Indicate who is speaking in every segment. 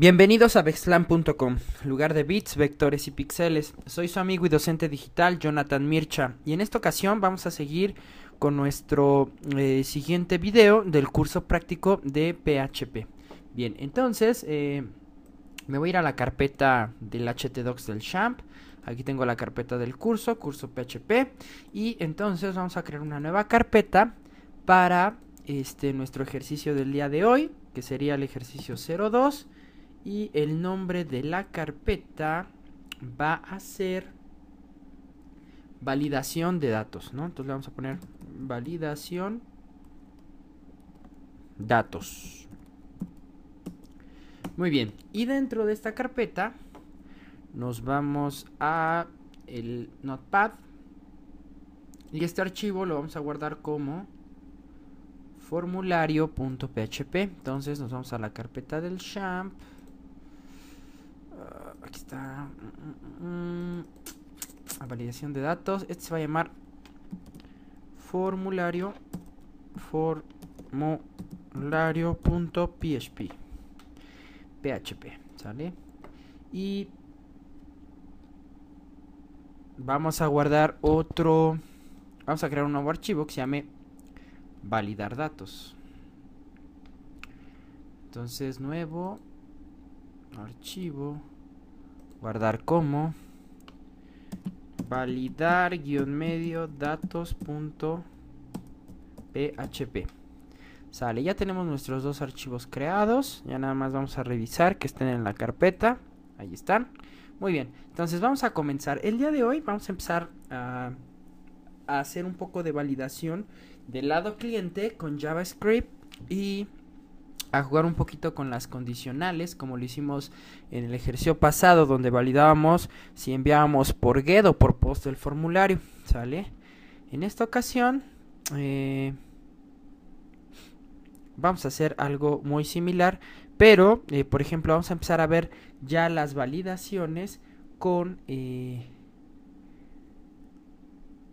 Speaker 1: Bienvenidos a Vexlan.com, lugar de bits, vectores y píxeles. Soy su amigo y docente digital Jonathan Mircha y en esta ocasión vamos a seguir con nuestro eh, siguiente video del curso práctico de PHP. Bien, entonces eh, me voy a ir a la carpeta del htdocs del champ. Aquí tengo la carpeta del curso, curso PHP. Y entonces vamos a crear una nueva carpeta para este, nuestro ejercicio del día de hoy, que sería el ejercicio 02 y el nombre de la carpeta va a ser validación de datos, ¿no? Entonces le vamos a poner validación datos. Muy bien, y dentro de esta carpeta nos vamos a el notepad y este archivo lo vamos a guardar como formulario.php. Entonces nos vamos a la carpeta del champ aquí está. Mm, validación de datos. Este se va a llamar formulario formulario.php php, ¿sale? Y vamos a guardar otro vamos a crear un nuevo archivo que se llame validar datos. Entonces, nuevo archivo guardar como validar guion medio datos punto php sale ya tenemos nuestros dos archivos creados. Ya nada más vamos a revisar que estén en la carpeta. Ahí están. Muy bien entonces vamos a comenzar. El día de hoy vamos a empezar a, a hacer un poco de validación del lado cliente con javascript y a jugar un poquito con las condicionales, como lo hicimos en el ejercicio pasado, donde validábamos si enviábamos por get o por post el formulario, ¿sale? En esta ocasión eh, vamos a hacer algo muy similar, pero, eh, por ejemplo, vamos a empezar a ver ya las validaciones con, eh,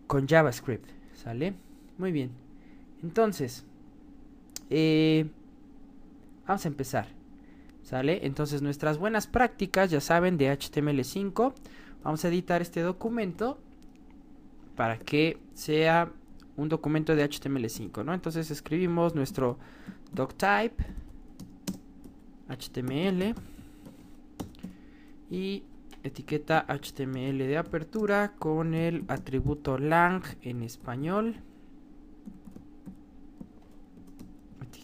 Speaker 1: con JavaScript, ¿sale? Muy bien. Entonces, eh, Vamos a empezar. ¿Sale? Entonces nuestras buenas prácticas, ya saben, de HTML5. Vamos a editar este documento para que sea un documento de HTML5, ¿no? Entonces escribimos nuestro doctype HTML y etiqueta HTML de apertura con el atributo lang en español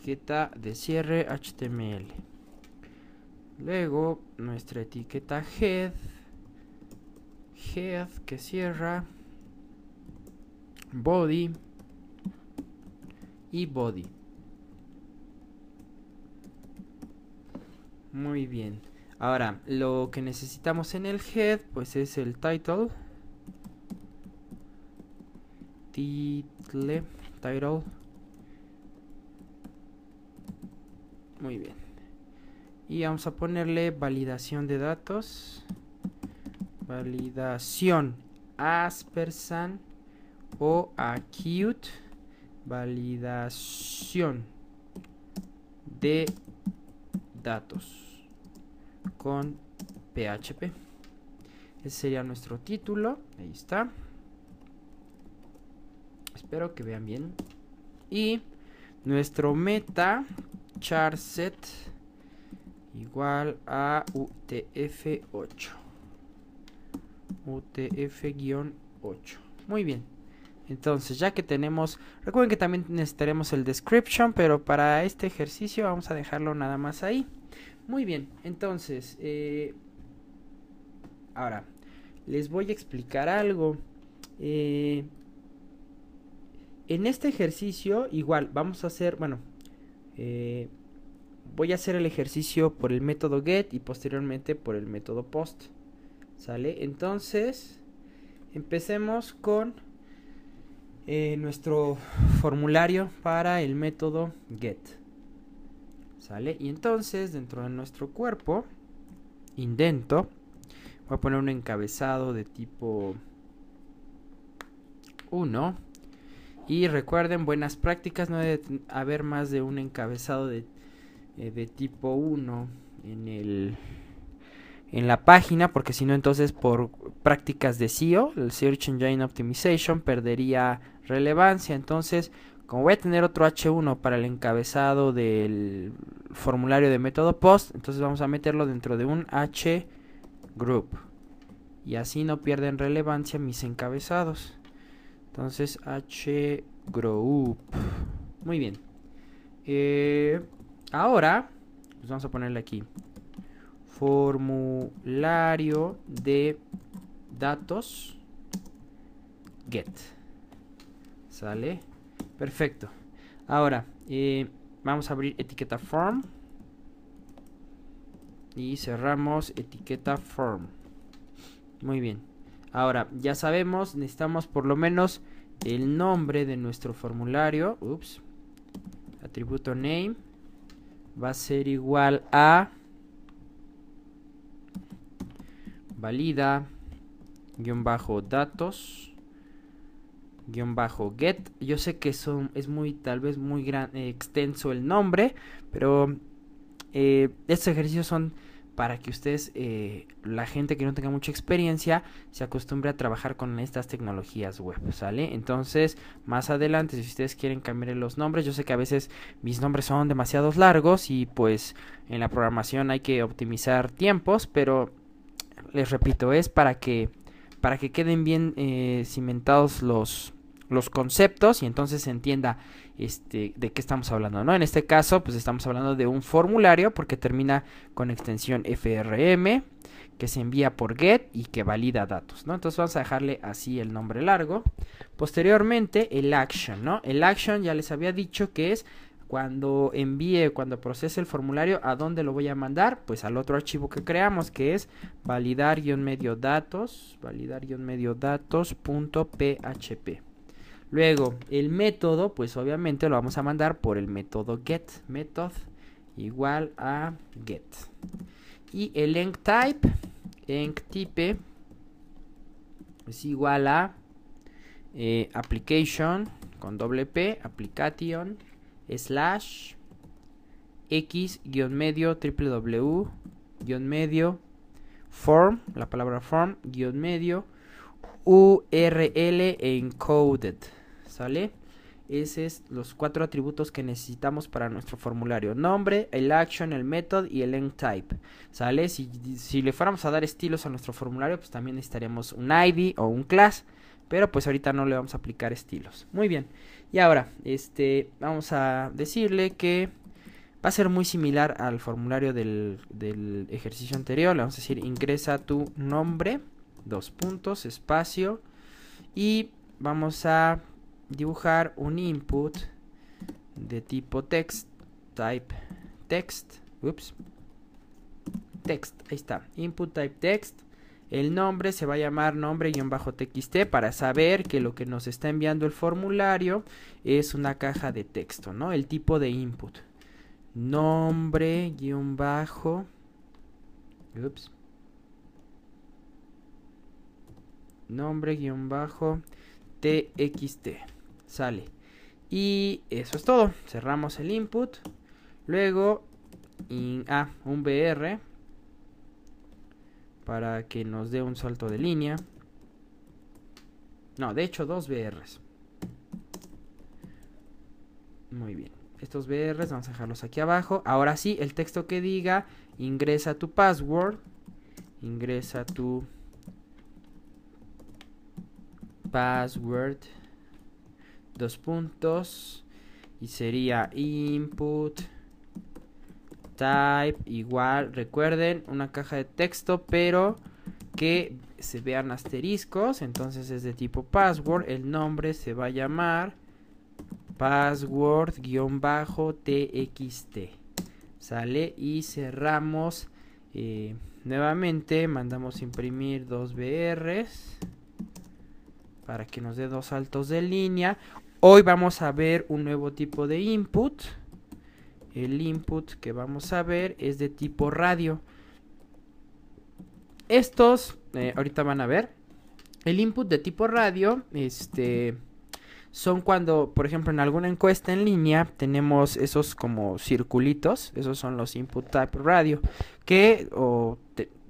Speaker 1: etiqueta de cierre HTML. Luego nuestra etiqueta head, head que cierra, body y body. Muy bien. Ahora, lo que necesitamos en el head, pues es el title. Title, title Muy bien. Y vamos a ponerle validación de datos. Validación aspersan o acute. Validación de datos con PHP. Ese sería nuestro título. Ahí está. Espero que vean bien. Y nuestro meta charset igual a UTF-8. UTF-8. Muy bien. Entonces, ya que tenemos, recuerden que también necesitaremos el description, pero para este ejercicio vamos a dejarlo nada más ahí. Muy bien, entonces, eh, ahora, les voy a explicar algo. Eh, en este ejercicio, igual, vamos a hacer, bueno, eh, voy a hacer el ejercicio por el método get y posteriormente por el método post. ¿Sale? Entonces, empecemos con eh, nuestro formulario para el método get. ¿Sale? Y entonces, dentro de nuestro cuerpo, indento, voy a poner un encabezado de tipo 1 y recuerden, buenas prácticas, no debe haber más de un encabezado de, eh, de tipo 1 en el en la página porque si no entonces por prácticas de SEO el Search Engine Optimization perdería relevancia. Entonces como voy a tener otro H1 para el encabezado del formulario de método post entonces vamos a meterlo dentro de un H group. Y así no pierden relevancia mis encabezados entonces H group. Muy bien. Eh, ahora pues vamos a ponerle aquí. Formulario de datos get. Sale perfecto. Ahora eh, vamos a abrir etiqueta form. Y cerramos etiqueta form. Muy bien ahora ya sabemos necesitamos por lo menos el nombre de nuestro formulario. Ups. Atributo name. Va a ser igual a valida guion bajo datos guion bajo get. Yo sé que son, es muy tal vez muy gran, eh, extenso el nombre pero eh, estos ejercicios son para que ustedes eh, la gente que no tenga mucha experiencia se acostumbre a trabajar con estas tecnologías web sale entonces más adelante si ustedes quieren cambiar los nombres yo sé que a veces mis nombres son demasiados largos y pues en la programación hay que optimizar tiempos pero les repito, es para que, para que queden bien eh, cimentados los, los conceptos y entonces se entienda este, de qué estamos hablando, ¿no? En este caso, pues estamos hablando de un formulario porque termina con extensión FRM que se envía por GET y que valida datos, ¿no? Entonces vamos a dejarle así el nombre largo. Posteriormente, el action, ¿no? El action ya les había dicho que es cuando envíe, cuando procese el formulario, ¿a dónde lo voy a mandar? Pues al otro archivo que creamos, que es validar-medio datos, validar-medio datos.php. Luego, el método, pues obviamente lo vamos a mandar por el método get, method igual a get. Y el enctype, enctype es igual a eh, application con doble P, application slash x guion medio www guion medio form, la palabra form guion medio URL encoded, ¿sale? Esos son los cuatro atributos que necesitamos para nuestro formulario. Nombre, el action, el method y el end type. ¿Sale? Si, si, le fuéramos a dar estilos a nuestro formulario, pues también necesitaríamos un ID o un class. Pero pues ahorita no le vamos a aplicar estilos. Muy bien. Y ahora, este, vamos a decirle que va a ser muy similar al formulario del, del ejercicio anterior. Le vamos a decir ingresa tu nombre, dos puntos, espacio. Y vamos a dibujar un input de tipo text, type text, ups, text, ahí está, input type text el nombre se va a llamar nombre-txt para saber que lo que nos está enviando el formulario es una caja de texto, ¿no? El tipo de input. Nombre-bajo. Ups. Nombre-txt. Sale. Y eso es todo. Cerramos el input. Luego, ah, un BR para que nos dé un salto de línea. No, de hecho dos BRs. Muy bien. Estos BRs vamos a dejarlos aquí abajo. Ahora sí, el texto que diga ingresa tu password. Ingresa tu password. Dos puntos. Y sería input type igual, recuerden, una caja de texto, pero que se vean asteriscos, entonces es de tipo password, el nombre se va a llamar password-txt. Sale y cerramos eh, nuevamente, mandamos imprimir dos BRs para que nos dé dos saltos de línea. Hoy vamos a ver un nuevo tipo de input. El input que vamos a ver es de tipo radio. Estos, eh, ahorita van a ver, el input de tipo radio, este, son cuando, por ejemplo, en alguna encuesta en línea tenemos esos como circulitos, esos son los input type radio, que o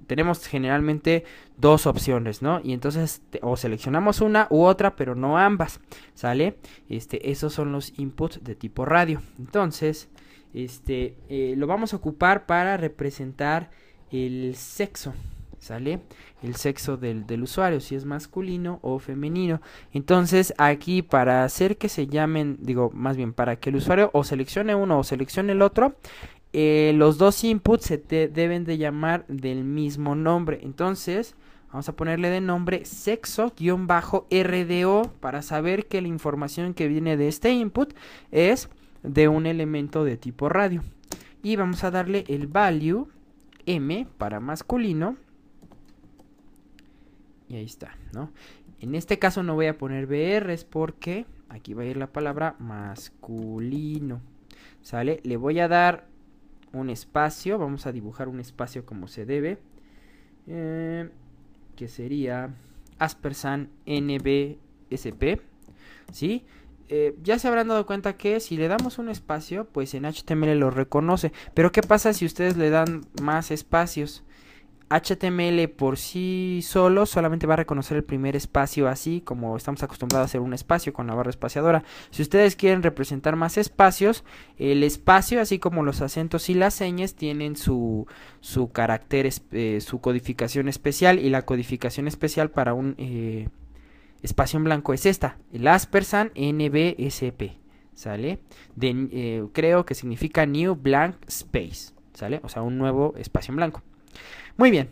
Speaker 1: tenemos generalmente dos opciones, ¿no? Y entonces o seleccionamos una u otra, pero no ambas, ¿sale? Este, esos son los inputs de tipo radio. Entonces, este, eh, lo vamos a ocupar para representar el sexo, ¿sale? El sexo del, del, usuario, si es masculino o femenino. Entonces, aquí para hacer que se llamen, digo, más bien para que el usuario o seleccione uno o seleccione el otro, eh, los dos inputs se deben de llamar del mismo nombre. Entonces, vamos a ponerle de nombre sexo-rdo para saber que la información que viene de este input es de un elemento de tipo radio. Y vamos a darle el value m para masculino. Y ahí está, ¿no? En este caso no voy a poner BRs porque aquí va a ir la palabra masculino. ¿Sale? Le voy a dar un espacio, vamos a dibujar un espacio como se debe, eh, que sería aspersan nbsp, ¿sí? Eh, ya se habrán dado cuenta que si le damos un espacio, pues en HTML lo reconoce. Pero ¿qué pasa si ustedes le dan más espacios? HTML por sí solo solamente va a reconocer el primer espacio así como estamos acostumbrados a hacer un espacio con la barra espaciadora. Si ustedes quieren representar más espacios, el espacio así como los acentos y las señas tienen su, su carácter, eh, su codificación especial y la codificación especial para un eh, espacio en blanco es esta, el Aspersan NBSP, ¿sale? De, eh, creo que significa New Blank Space, ¿sale? O sea, un nuevo espacio en blanco. Muy bien.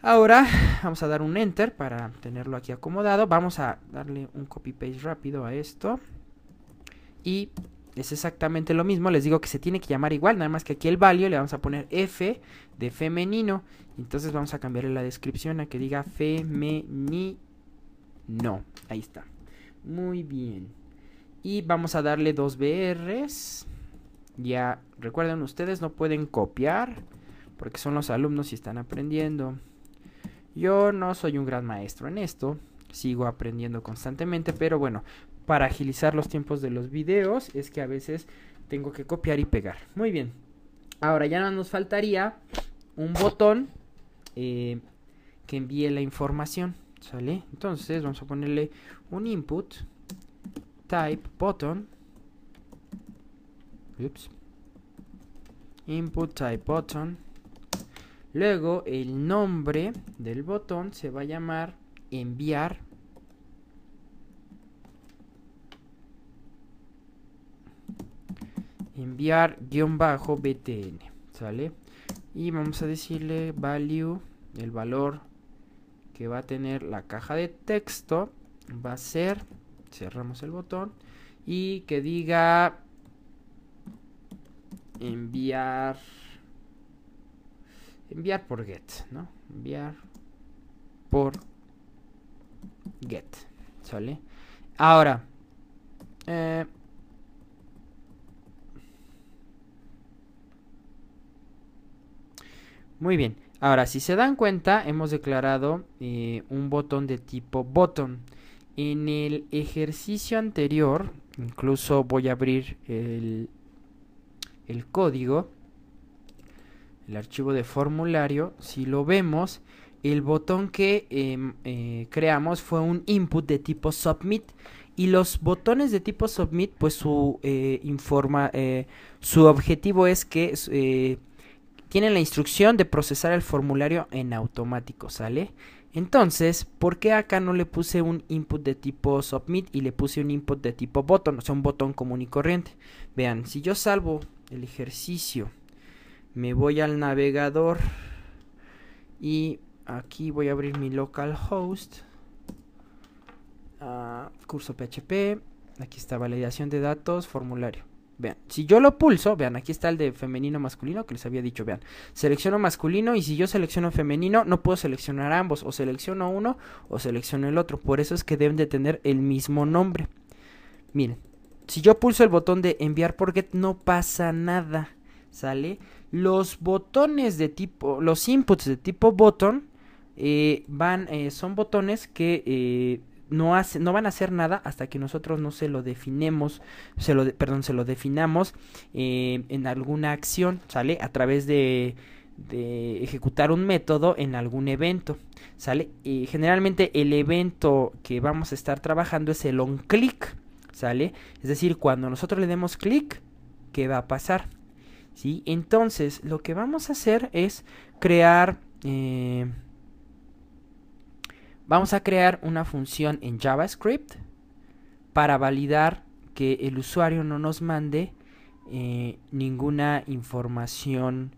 Speaker 1: Ahora vamos a dar un enter para tenerlo aquí acomodado. Vamos a darle un copy paste rápido a esto. Y es exactamente lo mismo. Les digo que se tiene que llamar igual. Nada más que aquí el value le vamos a poner F de femenino. Entonces vamos a cambiarle la descripción a que diga femenino. Ahí está. Muy bien. Y vamos a darle dos BRs. Ya recuerden ustedes no pueden copiar porque son los alumnos y están aprendiendo. Yo no soy un gran maestro en esto, sigo aprendiendo constantemente, pero bueno, para agilizar los tiempos de los videos es que a veces tengo que copiar y pegar. Muy bien, ahora ya no nos faltaría un botón eh, que envíe la información, ¿sale? Entonces vamos a ponerle un input type button. Ups. Input type button Luego el nombre del botón se va a llamar enviar. Enviar guion bajo BTN. ¿Sale? Y vamos a decirle value, el valor que va a tener la caja de texto. Va a ser, cerramos el botón. Y que diga enviar enviar por get, ¿no? Enviar por get, ¿sale? Ahora, eh, muy bien. Ahora, si se dan cuenta, hemos declarado eh, un botón de tipo button. En el ejercicio anterior, incluso voy a abrir el, el código el archivo de formulario, si lo vemos, el botón que em, eh, creamos fue un input de tipo submit. Y los botones de tipo submit pues su eh, informa eh, su objetivo es que tienen la instrucción de procesar el formulario en automático sale entonces ¿por qué acá no le puse un input de tipo submit y le puse un input de tipo botón o sea un botón común y corriente. Vean si yo salvo el ejercicio me voy al navegador y aquí voy a abrir mi localhost uh, curso PHP aquí está validación de datos formulario. Vean si yo lo pulso vean aquí está el de femenino masculino que les había dicho vean. Selecciono masculino y si yo selecciono femenino no puedo seleccionar ambos o selecciono uno o selecciono el otro. Por eso es que deben de tener el mismo nombre. Miren si yo pulso el botón de enviar por get no pasa nada sale los botones de tipo, los inputs de tipo button eh, van, eh, son botones que eh, no, hace, no van a hacer nada hasta que nosotros no se lo definemos, se lo, perdón, se lo definamos eh, en alguna acción, ¿sale? A través de, de ejecutar un método en algún evento, ¿sale? Y generalmente el evento que vamos a estar trabajando es el on click, ¿sale? Es decir, cuando nosotros le demos clic, ¿qué va a pasar? ¿Sí? Entonces, lo que vamos a hacer es crear... Eh, vamos a crear una función en JavaScript para validar que el usuario no nos mande eh, ninguna información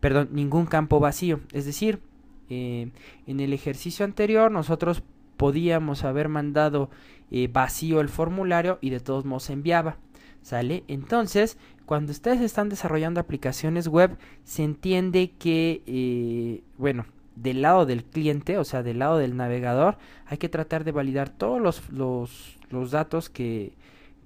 Speaker 1: perdón, ningún campo vacío. Es decir, eh, en el ejercicio anterior nosotros podíamos haber mandado vacío el formulario y de todos modos enviaba. ¿Sale? Entonces, cuando ustedes están desarrollando aplicaciones web, se entiende que, eh, bueno, del lado del cliente, o sea, del lado del navegador, hay que tratar de validar todos los, los, los datos que,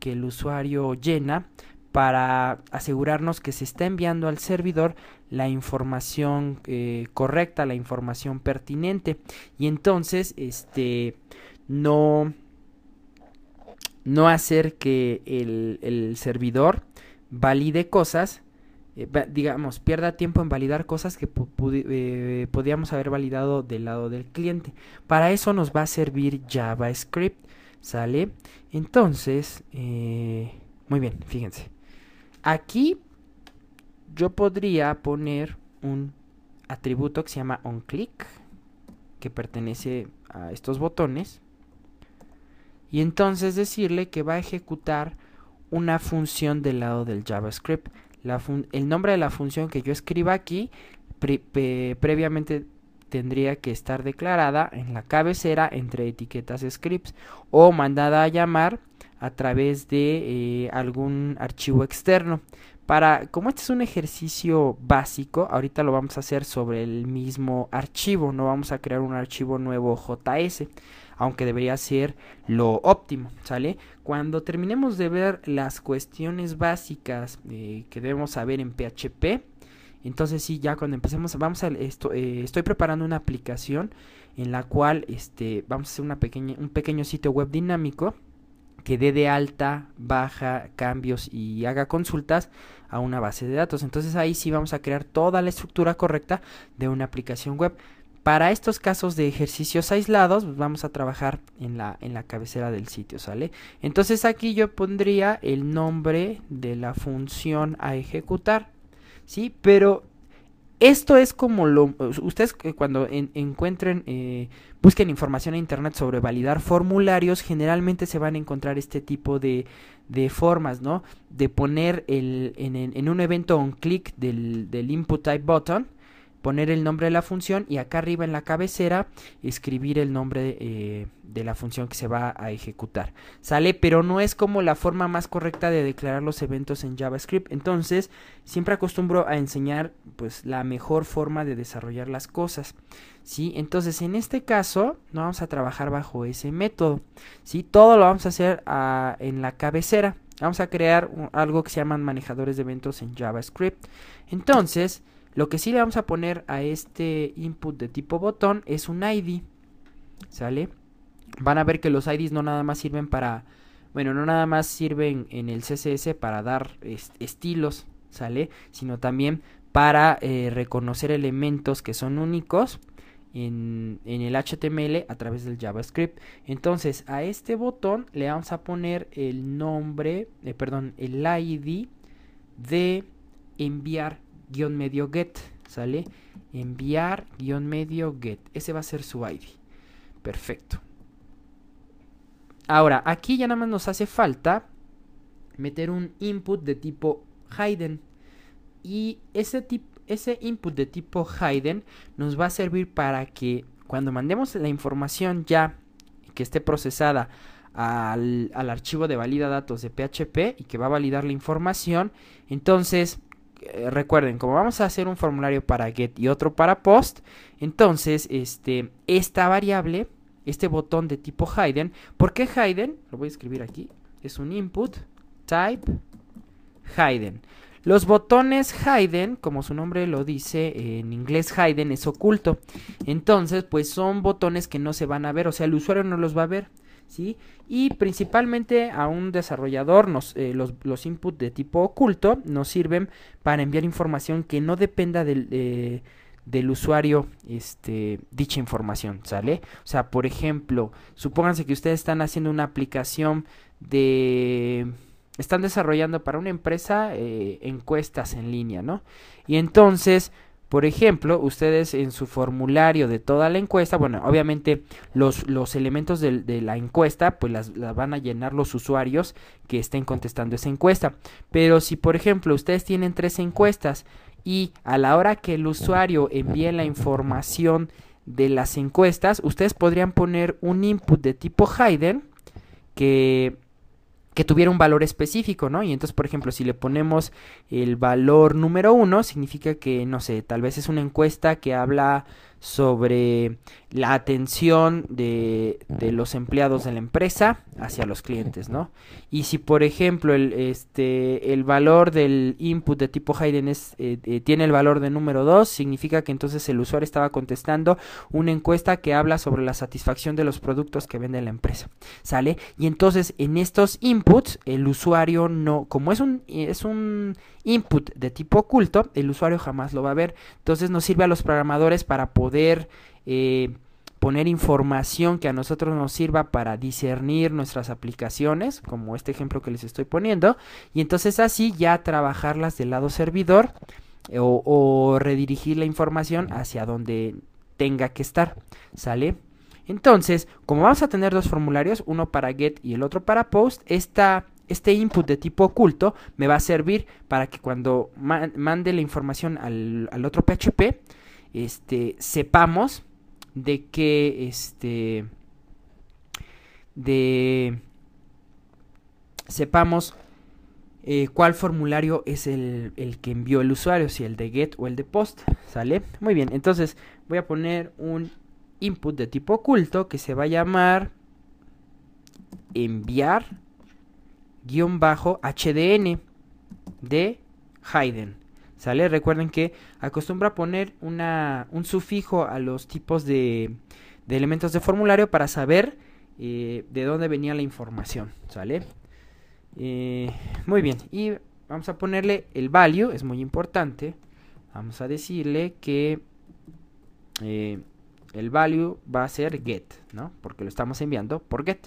Speaker 1: que el usuario llena para asegurarnos que se está enviando al servidor la información eh, correcta, la información pertinente. Y entonces este no no hacer que el, servidor valide cosas eh, digamos pierda tiempo en validar cosas que eh, podíamos haber validado del lado del cliente. Para eso nos va a servir JavaScript sale entonces muy bien fíjense. Aquí yo podría poner un atributo que se llama onClick, que pertenece a estos botones, y entonces decirle que va a ejecutar una función del lado del JavaScript. el nombre de la función que yo escriba aquí previamente tendría que estar declarada en la cabecera entre etiquetas scripts o mandada a llamar a través de eh, algún archivo externo. Para, como este es un ejercicio básico, ahorita lo vamos a hacer sobre el mismo archivo, no vamos a crear un archivo nuevo JS, aunque debería ser lo óptimo, ¿sale? Cuando terminemos de ver las cuestiones básicas eh, que debemos saber en PHP, entonces sí, ya cuando empecemos, vamos a esto, eh, estoy preparando una aplicación en la cual este, vamos a hacer una pequeña, un pequeño sitio web dinámico que dé de alta, baja, cambios y haga consultas a una base de datos. Entonces ahí sí vamos a crear toda la estructura correcta de una aplicación web. Para estos casos de ejercicios aislados, pues, vamos a trabajar en la, en la cabecera del sitio, ¿sale? Entonces aquí yo pondría el nombre de la función a ejecutar, ¿sí? Pero esto es como lo... Ustedes cuando encuentren, eh, busquen información en Internet sobre validar formularios, generalmente se van a encontrar este tipo de, de formas, ¿no? De poner el, en, un evento un clic del, del input type button poner el nombre de la función y acá arriba en la cabecera escribir el nombre eh, de la función que se va a ejecutar. Sale, pero no es como la forma más correcta de declarar los eventos en JavaScript. Entonces, siempre acostumbro a enseñar pues la mejor forma de desarrollar las cosas. ¿Sí? Entonces, en este caso, no vamos a trabajar bajo ese método. ¿Sí? Todo lo vamos a hacer ah, en la cabecera. Vamos a crear algo que se llaman manejadores de eventos en JavaScript. Entonces, lo que sí le vamos a poner a este input de tipo botón es un ID. ¿Sale? Van a ver que los IDs no nada más sirven para... Bueno, no nada más sirven en el CSS para dar estilos, ¿sale? Sino también para eh, reconocer elementos que son únicos en, el HTML a través del JavaScript. Entonces, a este botón le vamos a poner el nombre, eh, perdón, el ID de enviar guion medio get, ¿sale? Enviar guion medio get. Ese va a ser su ID. Perfecto. Ahora, aquí ya nada más nos hace falta meter un input de tipo hidden. Y ese, ese input de tipo hidden nos va a servir para que cuando mandemos la información ya que esté procesada al, al archivo de valida datos de PHP y que va a validar la información, entonces eh, recuerden, como vamos a hacer un formulario para get y otro para post, entonces este, esta variable, este botón de tipo hidden, ¿por qué hidden? Lo voy a escribir aquí, es un input type hidden. Los botones hidden, como su nombre lo dice, en inglés hidden es oculto. Entonces, pues son botones que no se van a ver, o sea, el usuario no los va a ver. ¿Sí? Y principalmente a un desarrollador, nos, eh, los, los inputs de tipo oculto nos sirven para enviar información que no dependa del, eh, del usuario este, dicha información, ¿sale? O sea, por ejemplo, supónganse que ustedes están haciendo una aplicación de... Están desarrollando para una empresa eh, encuestas en línea, ¿no? Y entonces por ejemplo, ustedes en su formulario de toda la encuesta, bueno, obviamente los, los elementos de, la encuesta, pues las, las, van a llenar los usuarios que estén contestando esa encuesta. Pero si, por ejemplo, ustedes tienen tres encuestas y a la hora que el usuario envíe la información de las encuestas, ustedes podrían poner un input de tipo hidden que que tuviera un valor específico, ¿no? Y entonces, por ejemplo, si le ponemos el valor número uno, significa que, no sé, tal vez es una encuesta que habla sobre la atención de, de, los empleados de la empresa hacia los clientes, ¿no? Y si, por ejemplo, el, este, el valor del input de tipo Hayden es, eh, eh, tiene el valor de número 2, significa que entonces el usuario estaba contestando una encuesta que habla sobre la satisfacción de los productos que vende la empresa, ¿sale? Y entonces en estos inputs el usuario no, como es un, es un input de tipo oculto, el usuario jamás lo va a ver. Entonces nos sirve a los programadores para poder eh, poner información que a nosotros nos sirva para discernir nuestras aplicaciones, como este ejemplo que les estoy poniendo, y entonces así ya trabajarlas del lado servidor eh, o, redirigir la información hacia donde tenga que estar, ¿sale? Entonces, como vamos a tener dos formularios, uno para get y el otro para post, esta este input de tipo oculto me va a servir para que cuando mande la información al, otro PHP, este, sepamos de que este de sepamos eh, cuál formulario es el, el, que envió el usuario, si el de get o el de post, ¿sale? Muy bien, entonces voy a poner un input de tipo oculto que se va a llamar enviar guion bajo HDN de Haydn. ¿Sale? Recuerden que acostumbra poner una, un sufijo a los tipos de, de elementos de formulario para saber eh, de dónde venía la información. ¿Sale? Eh, muy bien. Y vamos a ponerle el value, es muy importante. Vamos a decirle que eh, el value va a ser get, ¿no? Porque lo estamos enviando por get.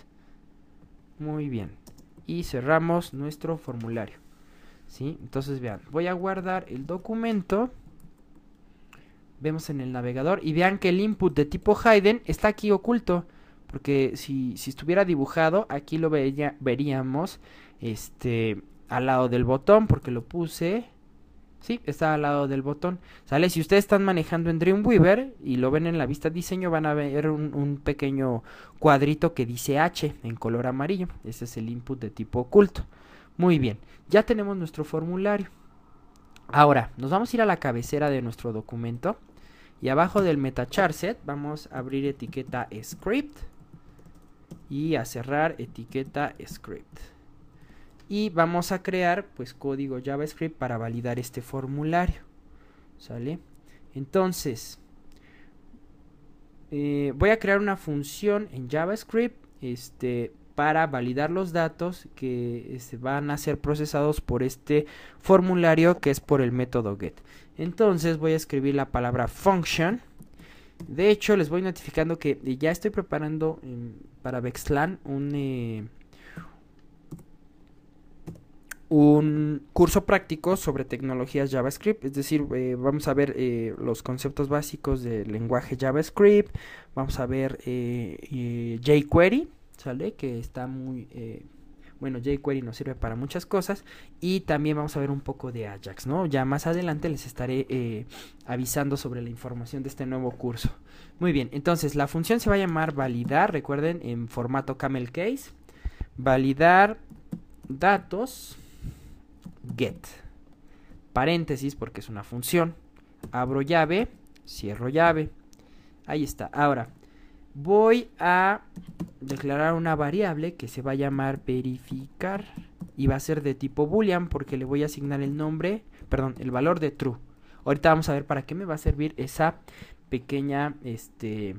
Speaker 1: Muy bien y cerramos nuestro formulario. Entonces vean, voy a guardar el documento. Vemos en el navegador y vean que el input de tipo Hayden está aquí oculto. Porque si, si estuviera dibujado, aquí lo veríamos este, al lado del botón porque lo puse Sí, está al lado del botón. ¿Sale? Si ustedes están manejando en Dreamweaver y lo ven en la vista diseño, van a ver un, pequeño cuadrito que dice H en color amarillo. Ese es el input de tipo oculto. Muy bien, ya tenemos nuestro formulario. Ahora, nos vamos a ir a la cabecera de nuestro documento. Y abajo del metacharset vamos a abrir etiqueta script. Y a cerrar etiqueta script y vamos a crear pues código JavaScript para validar este formulario ¿sale? entonces eh, voy a crear una función en JavaScript este, para validar los datos que este, van a ser procesados por este formulario que es por el método get. Entonces voy a escribir la palabra function. De hecho les voy notificando que ya estoy preparando em, para Vexlan un eh, un curso práctico sobre tecnologías JavaScript, es decir, eh, vamos a ver eh, los conceptos básicos del lenguaje JavaScript, vamos a ver jQuery, ¿sale? Que está muy... bueno, jQuery nos sirve para muchas cosas y también vamos a ver un poco de Ajax, ¿no? Ya más adelante les estaré avisando sobre la información de este nuevo curso. Muy bien, entonces la función se va a llamar validar, recuerden, en formato camel case, validar datos get. Paréntesis porque es una función. Abro llave, cierro llave. Ahí está. Ahora, voy a declarar una variable que se va a llamar verificar y va a ser de tipo boolean porque le voy a asignar el nombre, perdón, el valor de true. Ahorita vamos a ver para qué me va a servir esa pequeña este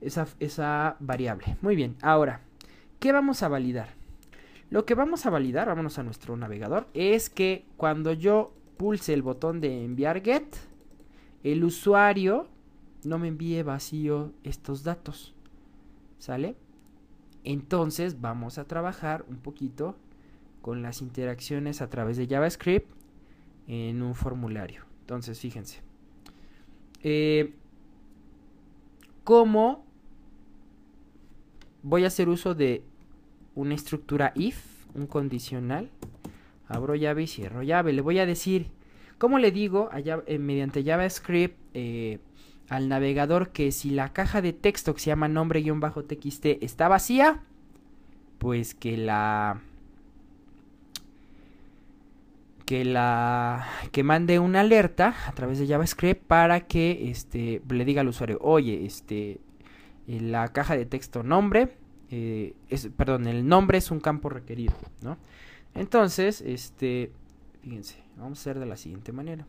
Speaker 1: esa, esa variable. Muy bien, ahora, ¿qué vamos a validar? Lo que vamos a validar, vámonos a nuestro navegador, es que cuando yo pulse el botón de enviar get, el usuario no me envíe vacío estos datos. ¿Sale? Entonces vamos a trabajar un poquito con las interacciones a través de JavaScript en un formulario. Entonces, fíjense. Eh, ¿Cómo voy a hacer uso de una estructura if, un condicional? Abro llave y cierro llave. Le voy a decir, ¿cómo le digo eh, mediante JavaScript eh, al navegador que si la caja de texto que se llama nombre-txt está vacía, pues que la que la que mande una alerta a través de JavaScript para que este le diga al usuario, "Oye, este eh, la caja de texto nombre eh, es perdón, el nombre es un campo requerido, ¿no? Entonces, este fíjense, vamos a hacer de la siguiente manera.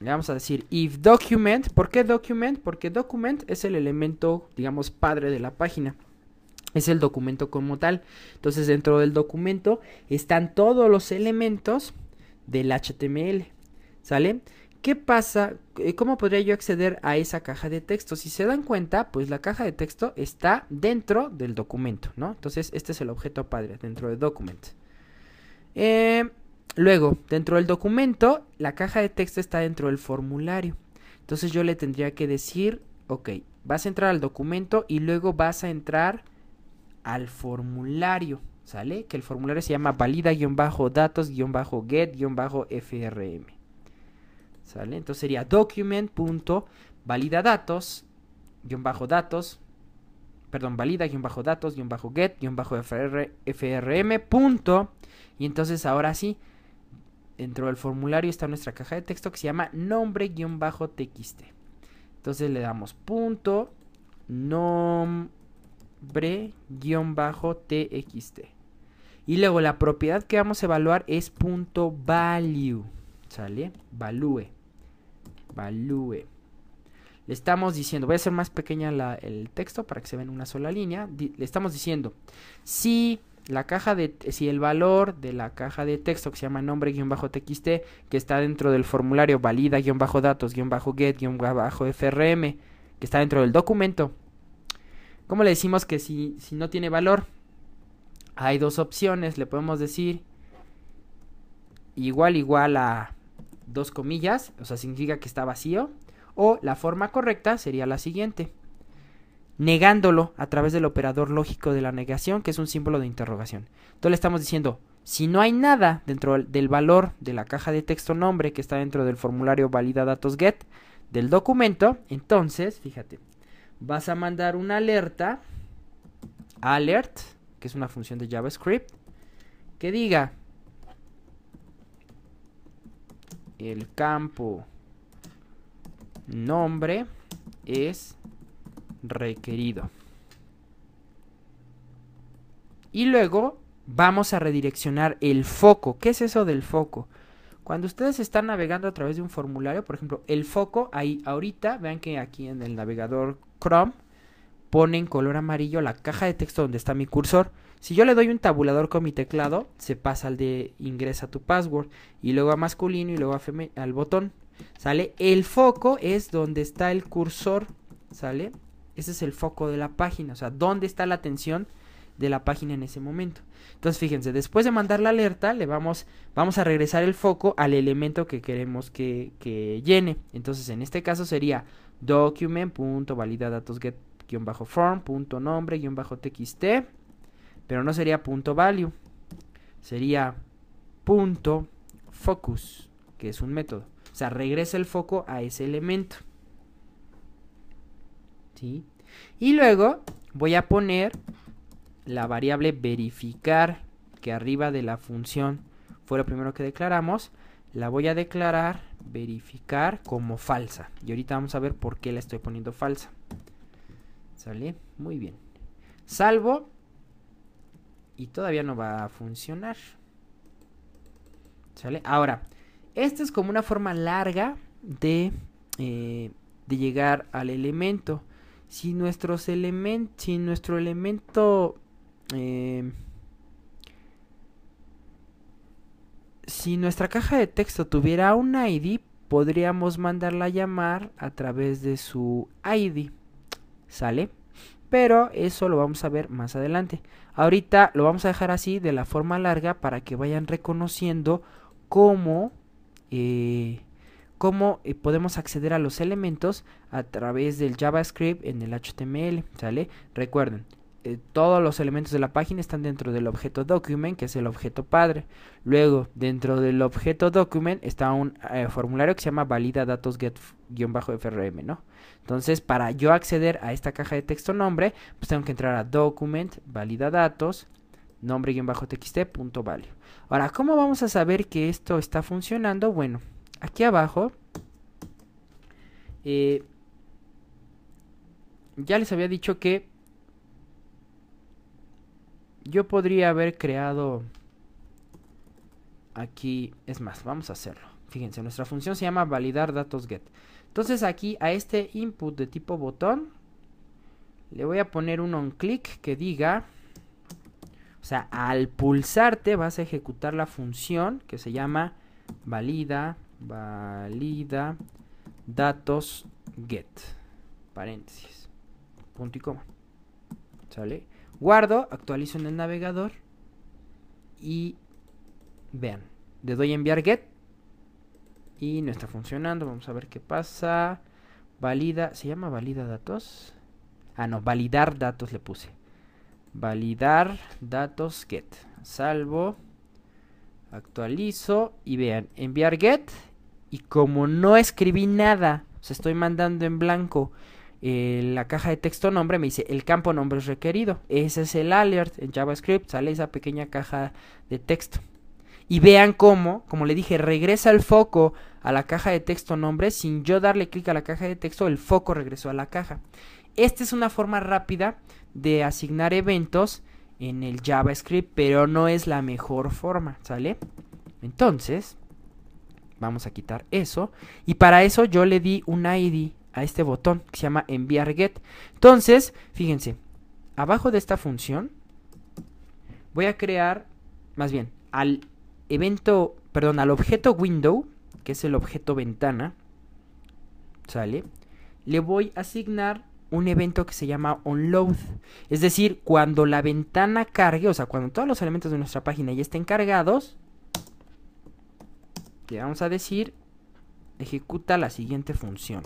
Speaker 1: Le vamos a decir if document, ¿por qué document? Porque document es el elemento, digamos, padre de la página es el documento como tal. Entonces dentro del documento están todos los elementos del HTML. ¿Sale? ¿Qué pasa? Eh, ¿Cómo podría yo acceder a esa caja de texto? Si se dan cuenta, pues la caja de texto está dentro del documento, ¿no? Entonces este es el objeto padre dentro del documento. Eh, luego, dentro del documento, la caja de texto está dentro del formulario. Entonces yo le tendría que decir, ok, vas a entrar al documento y luego vas a entrar al formulario, ¿sale? Que el formulario se llama valida-datos-get-frm. ¿Sale? Entonces sería document.validadatos datos perdón, valida-datos-get-frm punto y entonces ahora sí dentro del formulario está nuestra caja de texto que se llama nombre-txt. Entonces le damos punto nom bre-txt. Y luego la propiedad que vamos a evaluar es punto .value. ¿Sale? Value. Value. Le estamos diciendo, voy a hacer más pequeña el texto para que se vea en una sola línea. le estamos diciendo, si la caja de, si el valor de la caja de texto que se llama nombre-txt, que está dentro del formulario valida-datos-get-frm, que está dentro del documento, ¿Cómo le decimos que si, si no tiene valor? Hay dos opciones, le podemos decir igual igual a dos comillas, o sea, significa que está vacío. O la forma correcta sería la siguiente, negándolo a través del operador lógico de la negación, que es un símbolo de interrogación. Entonces le estamos diciendo, si no hay nada dentro del valor de la caja de texto nombre que está dentro del formulario valida datos get del documento, entonces, fíjate, vas a mandar una alerta, alert, que es una función de JavaScript, que diga el campo nombre es requerido. Y luego vamos a redireccionar el foco. ¿Qué es eso del foco? Cuando ustedes están navegando a través de un formulario, por ejemplo, el foco, ahí ahorita, vean que aquí en el navegador Chrome pone en color amarillo la caja de texto donde está mi cursor. Si yo le doy un tabulador con mi teclado, se pasa al de ingresa tu password y luego a masculino y luego a al botón. ¿Sale? El foco es donde está el cursor, ¿sale? Ese es el foco de la página, o sea, dónde está la atención de la página en ese momento. Entonces, fíjense, después de mandar la alerta, le vamos, vamos a regresar el foco al elemento que queremos que, que llene. Entonces, en este caso sería document.validadatosget-form.nombre-txt, pero no sería punto .value, sería punto .focus, que es un método. O sea, regresa el foco a ese elemento. Y luego voy a poner la variable verificar que arriba de la función fue lo primero que declaramos, la voy a declarar verificar como falsa. Y ahorita vamos a ver por qué la estoy poniendo falsa. ¿Sale? Muy bien. Salvo. Y todavía no va a funcionar. ¿Sale? Ahora, esta es como una forma larga de, eh, de llegar al elemento. Si, nuestro elemento... Eh, si nuestra caja de texto tuviera un ID, podríamos mandarla a llamar a través de su ID. ¿Sale? Pero eso lo vamos a ver más adelante. Ahorita lo vamos a dejar así de la forma larga para que vayan reconociendo cómo, eh, cómo eh, podemos acceder a los elementos a través del JavaScript en el HTML. ¿Sale? Recuerden, eh, todos los elementos de la página están dentro del objeto document, que es el objeto padre. Luego, dentro del objeto document está un eh, formulario que se llama valida datos get-frm, ¿no? Entonces, para yo acceder a esta caja de texto nombre, pues tengo que entrar a document, valida datos, nombre-txt.value. Ahora, ¿cómo vamos a saber que esto está funcionando? Bueno, aquí abajo eh, ya les había dicho que yo podría haber creado aquí, es más, vamos a hacerlo. Fíjense, nuestra función se llama validar datos get. Entonces aquí a este input de tipo botón le voy a poner un on click que diga, o sea, al pulsarte vas a ejecutar la función que se llama valida, valida datos get, paréntesis, punto y coma. ¿Sale? Guardo, actualizo en el navegador y vean, le doy a enviar get y no está funcionando. Vamos a ver qué pasa. Valida, ¿se llama valida datos? Ah, no, validar datos le puse. Validar datos get. Salvo, actualizo y vean, enviar get y como no escribí nada, o estoy mandando en blanco eh, la caja de texto nombre me dice el campo nombre es requerido. Ese es el alert en JavaScript, sale esa pequeña caja de texto. Y vean cómo, como le dije, regresa el foco a la caja de texto nombre sin yo darle clic a la caja de texto, el foco regresó a la caja. Esta es una forma rápida de asignar eventos en el JavaScript, pero no es la mejor forma, ¿sale? Entonces, vamos a quitar eso. Y para eso yo le di un ID a este botón que se llama enviar get. Entonces, fíjense, abajo de esta función voy a crear, más bien, al evento, perdón, al objeto window, que es el objeto ventana, ¿sale? Le voy a asignar un evento que se llama onload. Es decir, cuando la ventana cargue, o sea, cuando todos los elementos de nuestra página ya estén cargados, le vamos a decir, ejecuta la siguiente función.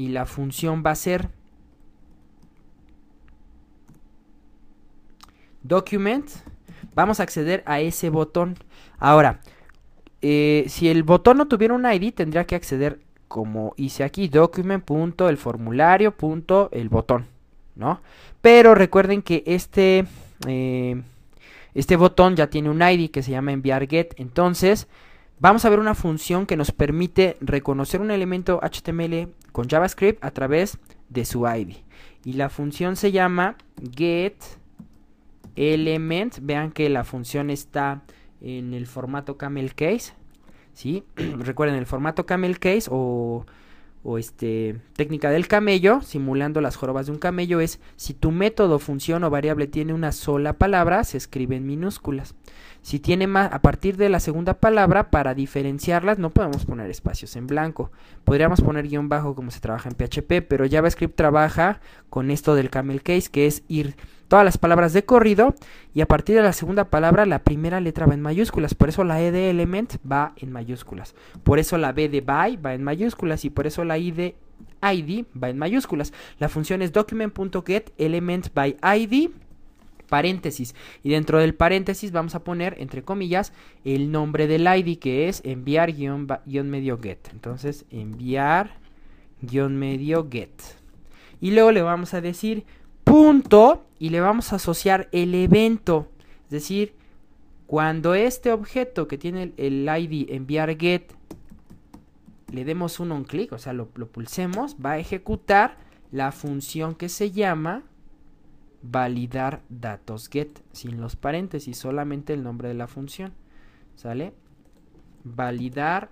Speaker 1: y la función va a ser document. Vamos a acceder a ese botón. Ahora, eh, si el botón no tuviera un ID, tendría que acceder como hice aquí, document. el formulario. el botón, ¿no? Pero recuerden que este, eh, este botón ya tiene un ID que se llama enviar get. Entonces, vamos a ver una función que nos permite reconocer un elemento HTML con JavaScript a través de su ID. Y la función se llama get element. Vean que la función está en el formato camel case. ¿Sí? Recuerden el formato camel case o, o este, técnica del camello, simulando las jorobas de un camello, es si tu método, función o variable tiene una sola palabra, se escribe en minúsculas. Si tiene más, a partir de la segunda palabra, para diferenciarlas no podemos poner espacios en blanco. Podríamos poner guion bajo como se trabaja en PHP, pero JavaScript trabaja con esto del camel case, que es ir todas las palabras de corrido y a partir de la segunda palabra la primera letra va en mayúsculas. Por eso la E de element va en mayúsculas. Por eso la B de by va en mayúsculas y por eso la I de ID va en mayúsculas. La función es document.get element by ID paréntesis. Y dentro del paréntesis vamos a poner, entre comillas, el nombre del ID que es enviar guion, medio get. Entonces, enviar guion medio get. Y luego le vamos a decir punto y le vamos a asociar el evento. Es decir, cuando este objeto que tiene el, ID enviar get le demos un on click, o sea, lo, lo pulsemos, va a ejecutar la función que se llama validar datos get sin los paréntesis, solamente el nombre de la función. ¿Sale? Validar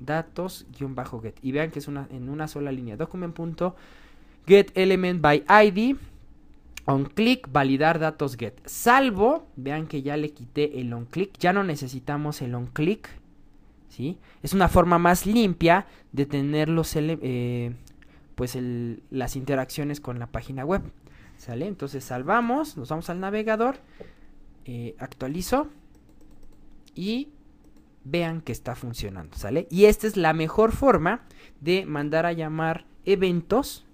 Speaker 1: datos-get. Y vean que es una, en una sola línea. Document.get element by ID. On click, validar datos get. Salvo, vean que ya le quité el on click. Ya no necesitamos el on click. ¿sí? Es una forma más limpia de tener los, eh, pues las interacciones con la página web. ¿Sale? Entonces salvamos, nos vamos al navegador, eh, actualizo y vean que está funcionando, ¿sale? Y esta es la mejor forma de mandar a llamar eventos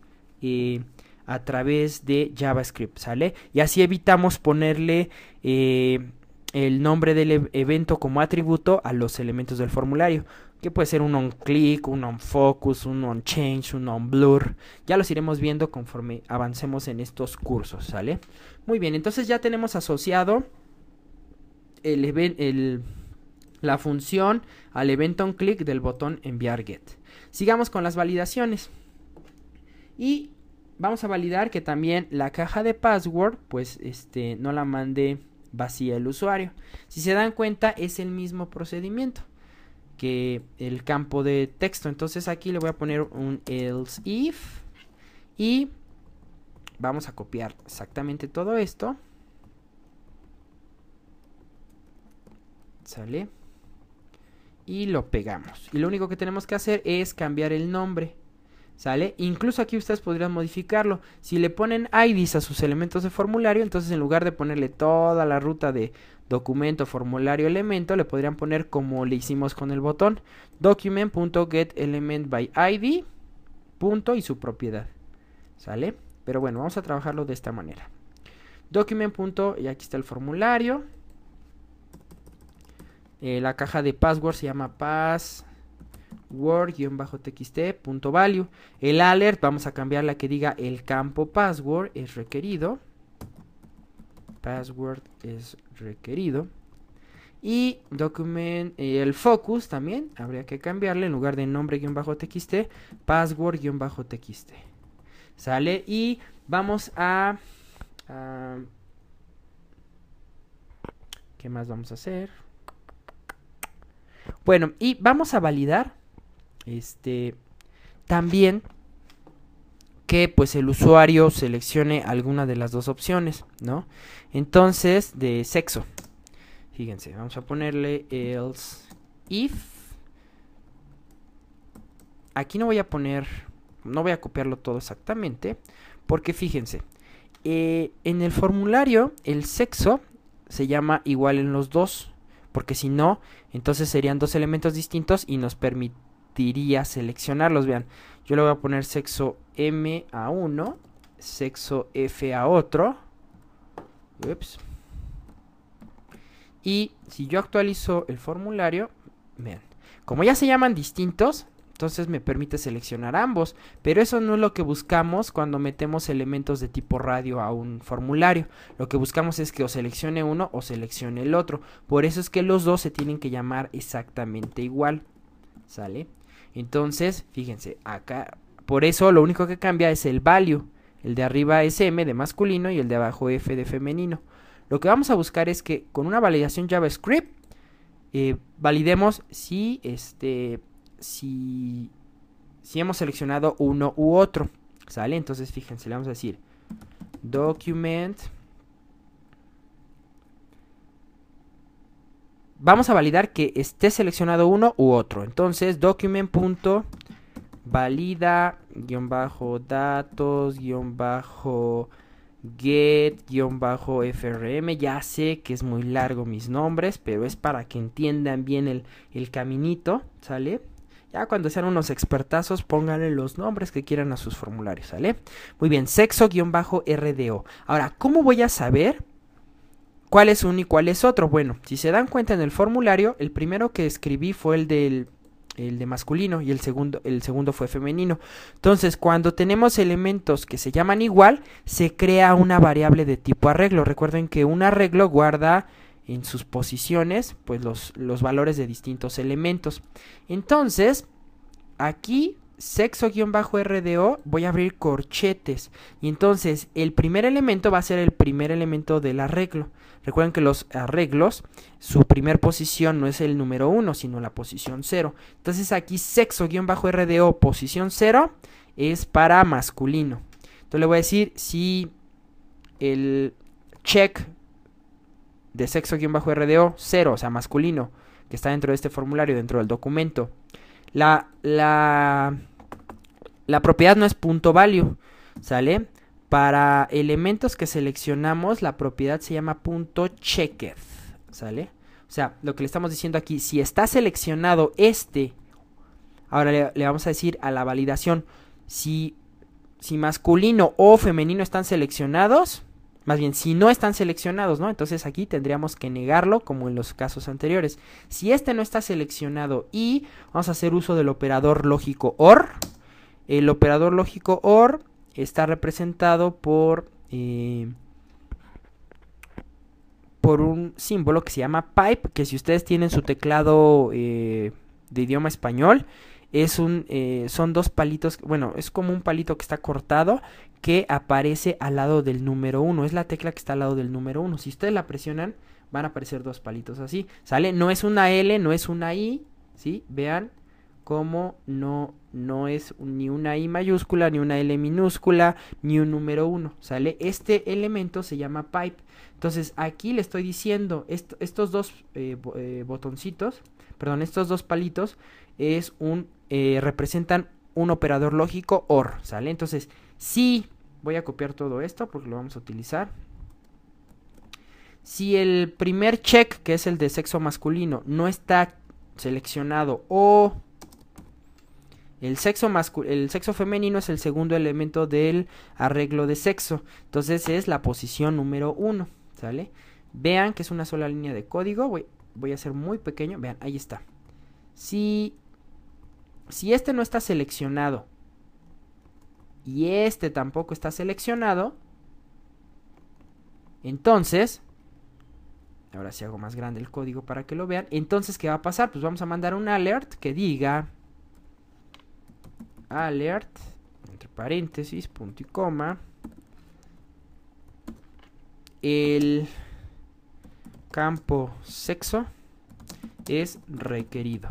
Speaker 1: eh, a través de JavaScript, ¿sale? Y así evitamos ponerle eh, el nombre del e-, evento como atributo a los elementos del formulario que puede ser un on click, un on focus, un on change, un on blur. Ya los iremos viendo conforme avancemos en estos cursos, ¿sale? Muy bien, entonces ya tenemos asociado el, la función al evento on click del botón enviar get. Sigamos con las validaciones. Y vamos a validar que también la caja de password pues este no la mande vacía el usuario. Si se dan cuenta es el mismo procedimiento que el campo de texto. Entonces aquí le voy a poner un else if y vamos a copiar exactamente todo esto. Sale. Y lo pegamos. Y lo único que tenemos que hacer es cambiar el nombre. ¿Sale? Incluso aquí ustedes podrían modificarlo. Si le ponen IDs a sus elementos de formulario, entonces en lugar de ponerle toda la ruta de documento, formulario, elemento, le podrían poner como le hicimos con el botón document.getElementById punto y su propiedad. ¿Sale? Pero bueno, vamos a trabajarlo de esta manera. Document. y aquí está el formulario. Eh, la caja de password se llama password-txt.value. El alert, vamos a cambiar la que diga el campo password es requerido password es requerido. Y document, eh, el focus también habría que cambiarle en lugar de nombre-txt, password-txt. Sale y vamos a, ¿Qué más vamos a hacer? Bueno, y vamos a validar este también que pues el usuario seleccione alguna de las dos opciones, ¿no? Entonces, de sexo. Fíjense, vamos a ponerle else if. Aquí no voy a poner, no voy a copiarlo todo exactamente, porque fíjense, eh, en el formulario el sexo se llama igual en los dos, porque si no, entonces serían dos elementos distintos y nos permitiría seleccionarlos. Vean, yo le voy a poner sexo M a uno, sexo F a otro. Y si yo actualizo el formulario, vean, como ya se llaman distintos, entonces me permite seleccionar ambos, pero eso no es lo que buscamos cuando metemos elementos de tipo radio a un formulario. Lo que buscamos es que o seleccione uno o seleccione el otro. Por eso es que los dos se tienen que llamar exactamente igual. ¿Sale? Entonces, fíjense, acá, por eso lo único que cambia es el value. El de arriba es M de masculino y el de abajo F de femenino. Lo que vamos a buscar es que con una validación JavaScript eh, validemos si, este, si, si hemos seleccionado uno u otro. ¿Sale? Entonces fíjense, le vamos a decir document vamos a validar que esté seleccionado uno u otro. Entonces, document.valida-datos-get-frm. Ya sé que es muy largo mis nombres, pero es para que entiendan bien el, el caminito, ¿sale? Ya cuando sean unos expertazos, pónganle los nombres que quieran a sus formularios, ¿sale? Muy bien, sexo-rdo. Ahora, ¿cómo voy a saber ¿Cuál es uno y cuál es otro? Bueno, si se dan cuenta en el formulario, el primero que escribí fue el del el de masculino y el segundo, el segundo fue femenino. Entonces, cuando tenemos elementos que se llaman igual, se crea una variable de tipo arreglo. Recuerden que un arreglo guarda en sus posiciones pues los, los valores de distintos elementos. Entonces, aquí sexo-rdo voy a abrir corchetes. Y entonces el primer elemento va a ser el primer elemento del arreglo. Recuerden que los arreglos, su primer posición no es el número 1, sino la posición 0. Entonces aquí sexo-rdo posición 0 es para masculino. Entonces le voy a decir si el check de sexo-rdo 0, o sea, masculino, que está dentro de este formulario, dentro del documento, la, la, la propiedad no es punto value, ¿sale? Para elementos que seleccionamos, la propiedad se llama punto checked, ¿sale? O sea, lo que le estamos diciendo aquí, si está seleccionado este, ahora le, vamos a decir a la validación, si, si masculino o femenino están seleccionados, más bien, si no están seleccionados, ¿no? Entonces aquí tendríamos que negarlo como en los casos anteriores. Si este no está seleccionado y vamos a hacer uso del operador lógico OR, el operador lógico OR está representado por, eh, por un símbolo que se llama pipe, que si ustedes tienen su teclado eh, de idioma español, es un, eh, son dos palitos, bueno, es como un palito que está cortado que aparece al lado del número 1, es la tecla que está al lado del número 1. Si ustedes la presionan, van a aparecer dos palitos así, ¿sale? No es una L, no es una I, ¿sí? Vean, como no, no es ni una I mayúscula, ni una L minúscula, ni un número 1, ¿sale? Este elemento se llama pipe. Entonces aquí le estoy diciendo, estos dos eh, eh, botoncitos, perdón, estos dos palitos es un, eh, representan un operador lógico OR, ¿sale? Entonces, si voy a copiar todo esto porque lo vamos a utilizar. Si el primer check, que es el de sexo masculino, no está seleccionado o el sexo, el sexo femenino es el segundo elemento del arreglo de sexo. Entonces es la posición número uno. ¿Sale? Vean que es una sola línea de código. Voy, voy a hacer muy pequeño. Vean, ahí está. Si, si este no está seleccionado y este tampoco está seleccionado, entonces, ahora si hago más grande el código para que lo vean, entonces, ¿qué va a pasar? Pues vamos a mandar un alert que diga alert, entre paréntesis, punto y coma, el campo sexo es requerido.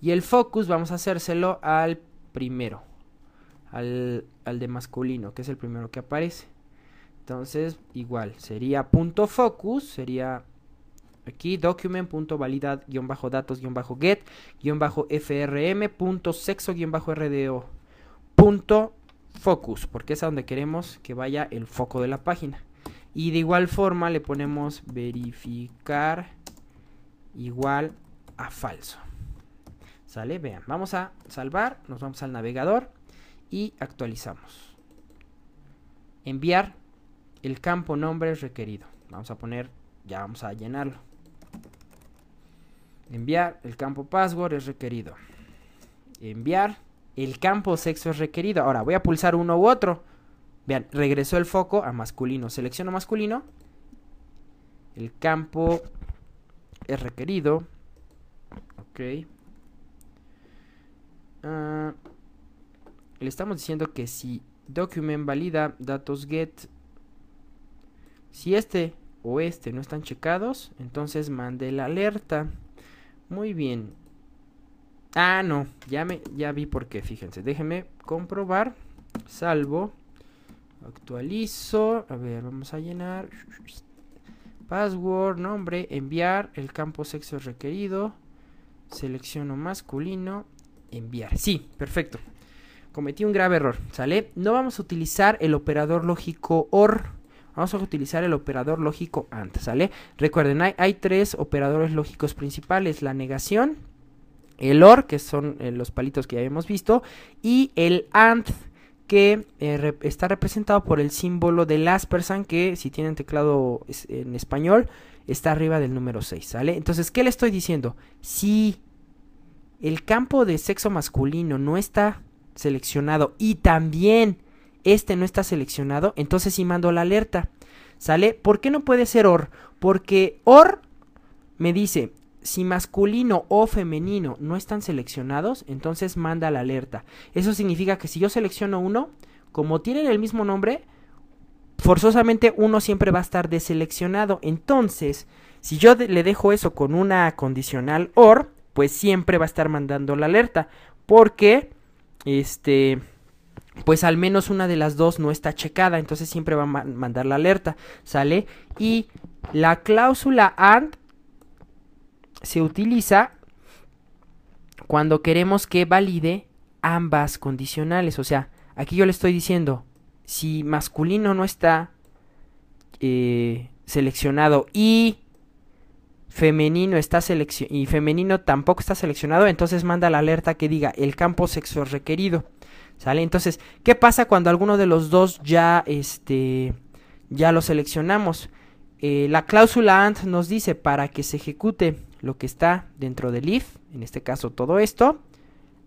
Speaker 1: Y el focus vamos a hacérselo al primero, al, al, de masculino, que es el primero que aparece. Entonces, igual, sería punto focus, sería aquí document.validad-datos-get frm.sexo-rdo punto focus porque es a donde queremos que vaya el foco de la página. Y de igual forma le ponemos verificar igual a falso. Sale vean vamos a salvar nos vamos al navegador y actualizamos enviar el campo nombre requerido vamos a poner ya vamos a llenarlo Enviar, el campo password es requerido. Enviar, el campo sexo es requerido. Ahora voy a pulsar uno u otro. Vean, regresó el foco a masculino. Selecciono masculino. El campo es requerido. Ok. Ah, le estamos diciendo que si document valida datos get. Si este o este no están checados, entonces mande la alerta. Muy bien. Ah, no, ya me ya vi por qué, fíjense. Déjenme comprobar. Salvo. Actualizo. A ver, vamos a llenar. Password, nombre, enviar, el campo sexo requerido. Selecciono masculino, enviar. Sí, perfecto. Cometí un grave error, ¿sale? No vamos a utilizar el operador lógico OR Vamos a utilizar el operador lógico AND, ¿sale? Recuerden, hay, tres operadores lógicos principales, la negación, el OR, que son eh, los palitos que ya habíamos visto, y el AND, que eh, está representado por el símbolo del aspersan, que si tienen teclado en español, está arriba del número 6, ¿sale? Entonces, ¿qué le estoy diciendo? Si el campo de sexo masculino no está seleccionado y también este no está seleccionado, entonces sí mando la alerta. ¿Sale? ¿Por qué no puede ser OR? Porque OR me dice, si masculino o femenino no están seleccionados, entonces manda la alerta. Eso significa que si yo selecciono uno, como tienen el mismo nombre, forzosamente uno siempre va a estar deseleccionado. Entonces, si yo le dejo eso con una condicional OR, pues siempre va a estar mandando la alerta. Porque, este, pues al menos una de las dos no está checada. Entonces siempre va a mandar la alerta. ¿Sale? Y la cláusula AND se utiliza cuando queremos que valide ambas condicionales. O sea, aquí yo le estoy diciendo, si masculino no está eh, seleccionado y femenino está y femenino tampoco está seleccionado, entonces manda la alerta que diga el campo sexo requerido. ¿Sale? Entonces, ¿qué pasa cuando alguno de los dos ya este ya lo seleccionamos? Eh, la cláusula AND nos dice para que se ejecute lo que está dentro del if, en este caso todo esto,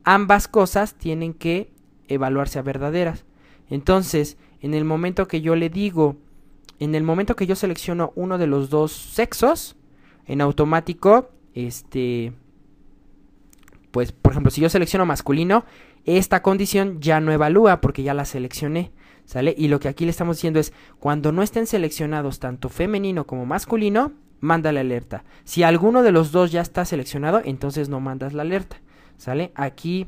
Speaker 1: ambas cosas tienen que evaluarse a verdaderas. Entonces, en el momento que yo le digo, en el momento que yo selecciono uno de los dos sexos, en automático, este, pues, por ejemplo, si yo selecciono masculino, esta condición ya no evalúa porque ya la seleccioné. ¿Sale? Y lo que aquí le estamos diciendo es, cuando no estén seleccionados tanto femenino como masculino, manda la alerta. Si alguno de los dos ya está seleccionado, entonces no mandas la alerta. ¿Sale? Aquí,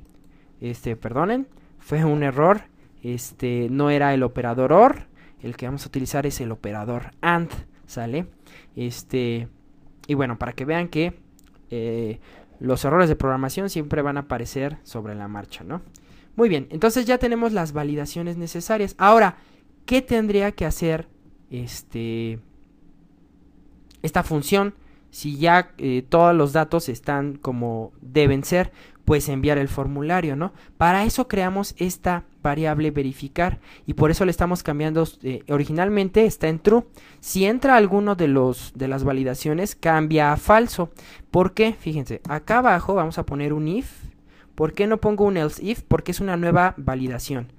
Speaker 1: este, perdonen, fue un error. Este, no era el operador OR. El que vamos a utilizar es el operador AND. ¿Sale? Este, y bueno, para que vean que eh, los errores de programación siempre van a aparecer sobre la marcha, ¿no? Muy bien, entonces ya tenemos las validaciones necesarias. Ahora, ¿qué tendría que hacer este esta función, si ya eh, todos los datos están como deben ser, pues enviar el formulario, ¿no? Para eso creamos esta variable verificar y por eso le estamos cambiando, eh, originalmente está en true. Si entra alguno de, los, de las validaciones, cambia a falso. ¿Por qué? Fíjense, acá abajo vamos a poner un if. ¿Por qué no pongo un else if? Porque es una nueva validación.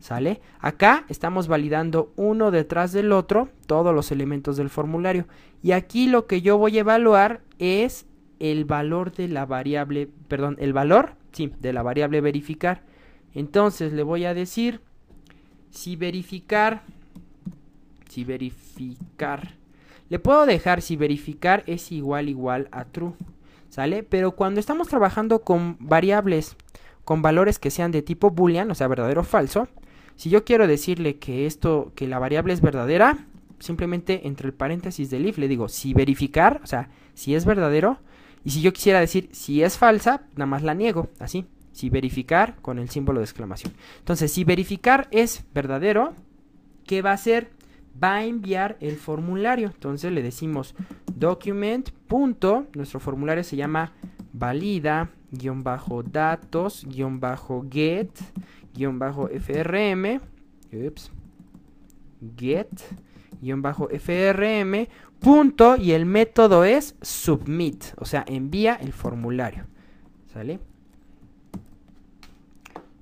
Speaker 1: ¿Sale? Acá estamos validando uno detrás del otro todos los elementos del formulario. Y aquí lo que yo voy a evaluar es el valor de la variable, perdón, el valor, sí, de la variable verificar. Entonces le voy a decir si verificar, si verificar, le puedo dejar si verificar es igual igual a true, ¿sale? Pero cuando estamos trabajando con variables con valores que sean de tipo boolean, o sea, verdadero o falso, si yo quiero decirle que esto, que la variable es verdadera, simplemente entre el paréntesis del if le digo si verificar, o sea, si es verdadero, y si yo quisiera decir si es falsa, nada más la niego, así, si verificar con el símbolo de exclamación. Entonces, si verificar es verdadero, ¿qué va a hacer? Va a enviar el formulario. Entonces le decimos document. nuestro formulario se llama valida guion bajo frm get guion bajo frm punto y el método es submit o sea envía el formulario sale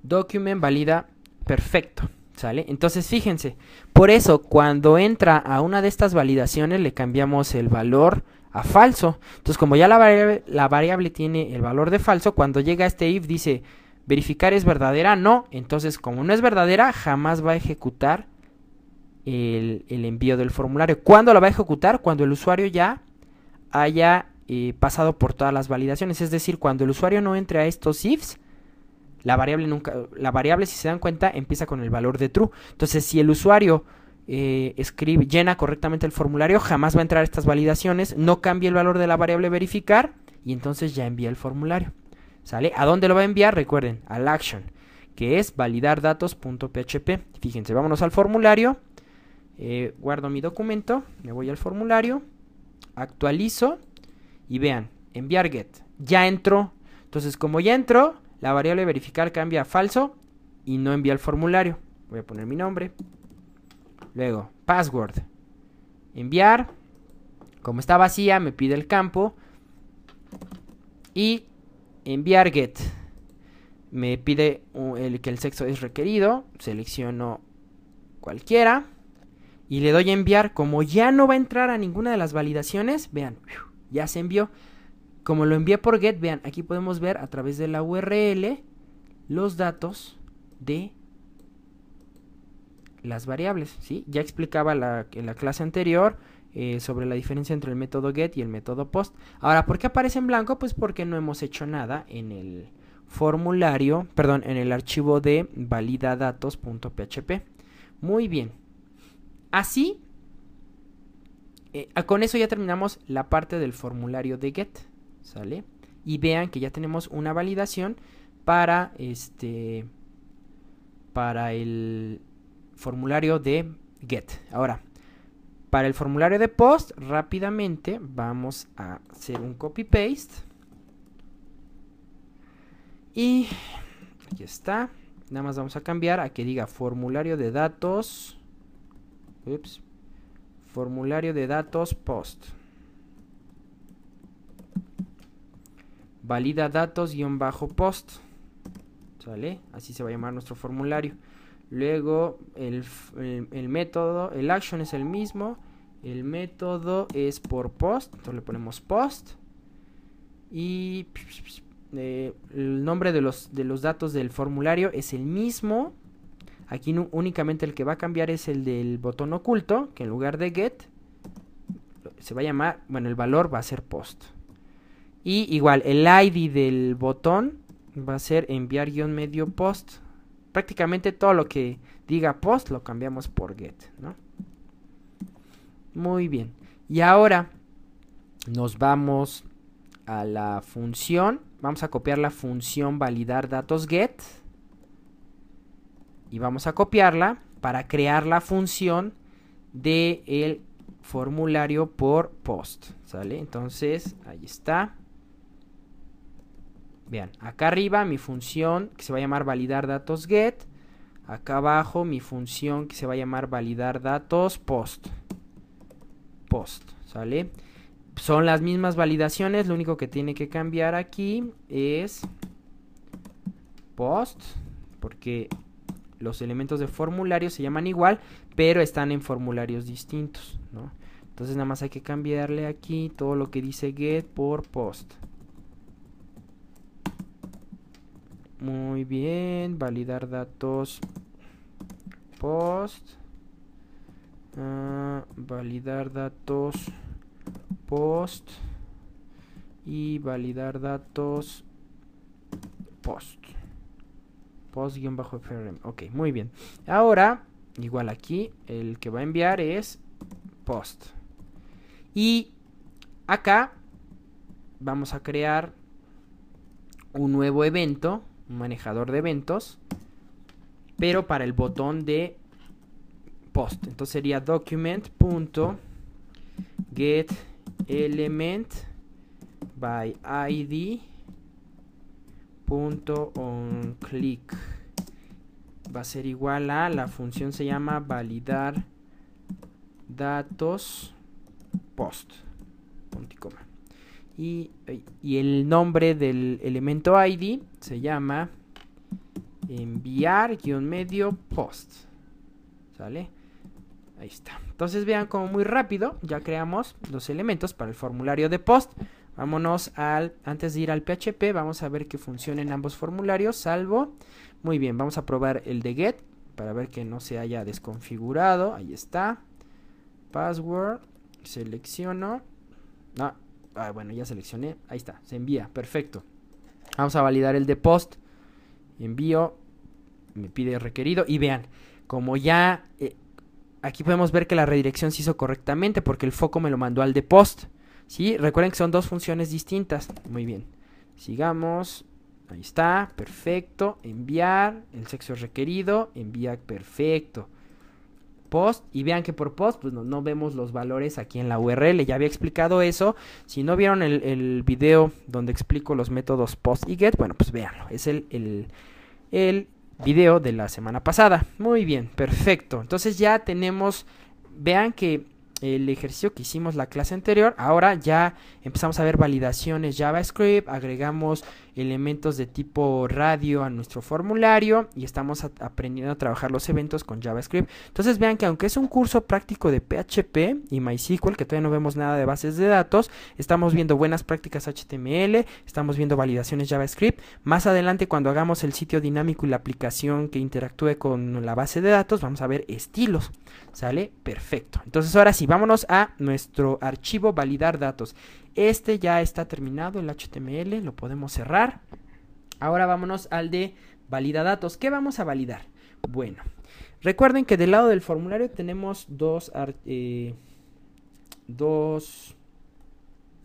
Speaker 1: document valida perfecto ¿Sale? Entonces fíjense, por eso cuando entra a una de estas validaciones le cambiamos el valor a falso. Entonces, como ya la variable, la variable tiene el valor de falso, cuando llega este if dice verificar es verdadera, no. Entonces, como no es verdadera, jamás va a ejecutar el, envío del formulario. ¿Cuándo lo va a ejecutar? Cuando el usuario ya haya eh, pasado por todas las validaciones. Es decir, cuando el usuario no entre a estos ifs, la variable nunca, la variable, si se dan cuenta, empieza con el valor de true. Entonces, si el usuario eh, escribe, llena correctamente el formulario, jamás va a entrar a estas validaciones, no cambia el valor de la variable verificar y entonces ya envía el formulario. ¿Sale? ¿A dónde lo va a enviar? Recuerden, al action, que es validar datos.php. Fíjense, vámonos al formulario, eh, guardo mi documento, me voy al formulario, actualizo y vean, enviar get. Ya entró. Entonces, como ya entró, la variable verificar cambia a falso y no envía el formulario. Voy a poner mi nombre, Luego, password. Enviar. Como está vacía, me pide el campo. Y enviar get. Me pide el que el sexo es requerido. Selecciono cualquiera. Y le doy a enviar. Como ya no va a entrar a ninguna de las validaciones, vean, ya se envió. como lo envié por get, vean, aquí podemos ver a través de la URL los datos de las variables, ¿sí? Ya explicaba la, en la clase anterior eh, sobre la diferencia entre el método get y el método post. Ahora, ¿por qué aparece en blanco? Pues porque no hemos hecho nada en el formulario, perdón, en el archivo de validadatos.php. Muy bien. Así, eh, con eso ya terminamos la parte del formulario de get, ¿sale? Y vean que ya tenemos una validación para este para el formulario de get. Ahora, para el formulario de post, rápidamente vamos a hacer un copy paste. Y aquí está. Nada más vamos a cambiar a que diga formulario de datos. Ups. Formulario de datos post. Valida datos-post. ¿Sale? Así se va a llamar nuestro formulario. Luego el, método, el action es el mismo. El método es por post. Entonces le ponemos post. Y eh, el nombre de los, de los datos del formulario es el mismo. Aquí únicamente el que va a cambiar es el del botón oculto, que en lugar de get se va a llamar, bueno, el valor va a ser post. Y igual, el ID del botón va a ser enviar guion medio post. Prácticamente todo lo que diga post lo cambiamos por get, ¿no? Muy bien. Y ahora nos vamos a la función. Vamos a copiar la función validar datos get. Y vamos a copiarla para crear la función del el formulario por post. ¿Sale? Entonces, ahí está. Vean, acá arriba mi función que se va a llamar validar datos get. Acá abajo mi función que se va a llamar validar datos post. Post, ¿sale? son las mismas validaciones, lo único que tiene que cambiar aquí es post, porque los elementos de formulario se llaman igual, pero están en formularios distintos, ¿no? Entonces nada más hay que cambiarle aquí todo lo que dice get por post. Muy bien, validar datos post. Ah, validar datos post y validar datos post. Post-frm ok muy bien. Ahora igual aquí el que va a enviar es post. Y acá vamos a crear un nuevo evento un manejador de eventos pero para el botón de post. Entonces sería document.get element by id punto on click. Va a ser igual a la función se llama validar datos post. Y y, el nombre del elemento id se llama enviar guion medio post sale Ahí está. Entonces vean como muy rápido ya creamos los elementos para el formulario de post. Vámonos al, antes de ir al PHP, vamos a ver que funcionen ambos formularios, salvo. Muy bien, vamos a probar el de get para ver que no se haya desconfigurado. Ahí está. Password. Selecciono. Ah, ah, bueno, ya seleccioné. Ahí está, se envía. Perfecto. Vamos a validar el de post. Envío. Me pide requerido. Y vean, como ya eh, aquí podemos ver que la redirección se hizo correctamente porque el foco me lo mandó al de post. ¿sí? Recuerden que son dos funciones distintas. Muy bien. Sigamos. Ahí está. Perfecto. Enviar. El sexo requerido. Envía. Perfecto. Post. Y vean que por post pues no, vemos los valores aquí en la URL. Ya había explicado eso. Si no vieron el, el video donde explico los métodos post y get, bueno pues véanlo. Es el, el, el video de la semana pasada. Muy bien, perfecto. Entonces ya tenemos, vean que el ejercicio que hicimos la clase anterior. Ahora ya empezamos a ver validaciones JavaScript, agregamos elementos de tipo radio a nuestro formulario y estamos aprendiendo a trabajar los eventos con JavaScript. Entonces vean que aunque es un curso práctico de PHP y MySQL, que todavía no vemos nada de bases de datos, estamos viendo buenas prácticas HTML, estamos viendo validaciones JavaScript. Más adelante cuando hagamos el sitio dinámico y la aplicación que interactúe con la base de datos, vamos a ver estilos. ¿Sale? Perfecto. Entonces ahora sí, vámonos a nuestro archivo validar datos. Este ya está terminado, el HTML, lo podemos cerrar. Ahora vámonos al de valida datos. ¿Qué vamos a validar? Bueno, recuerden que del lado del formulario tenemos dos, eh, dos,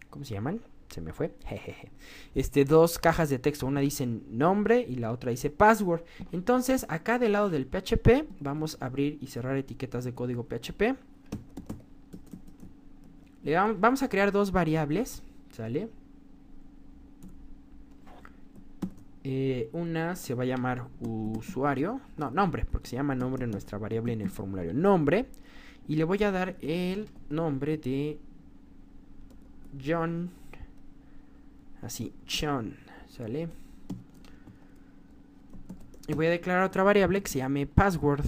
Speaker 1: ¿cómo se llaman? Se me fue. Este, dos cajas de texto. Una dice nombre y la otra dice password. Entonces, acá del lado del PHP, vamos a abrir y cerrar etiquetas de código PHP vamos a crear dos variables, ¿sale? Eh, una se va a llamar usuario, no, nombre, porque se llama nombre nuestra variable en el formulario, nombre. Y le voy a dar el nombre de John, así, John, ¿sale? Y voy a declarar otra variable que se llame password,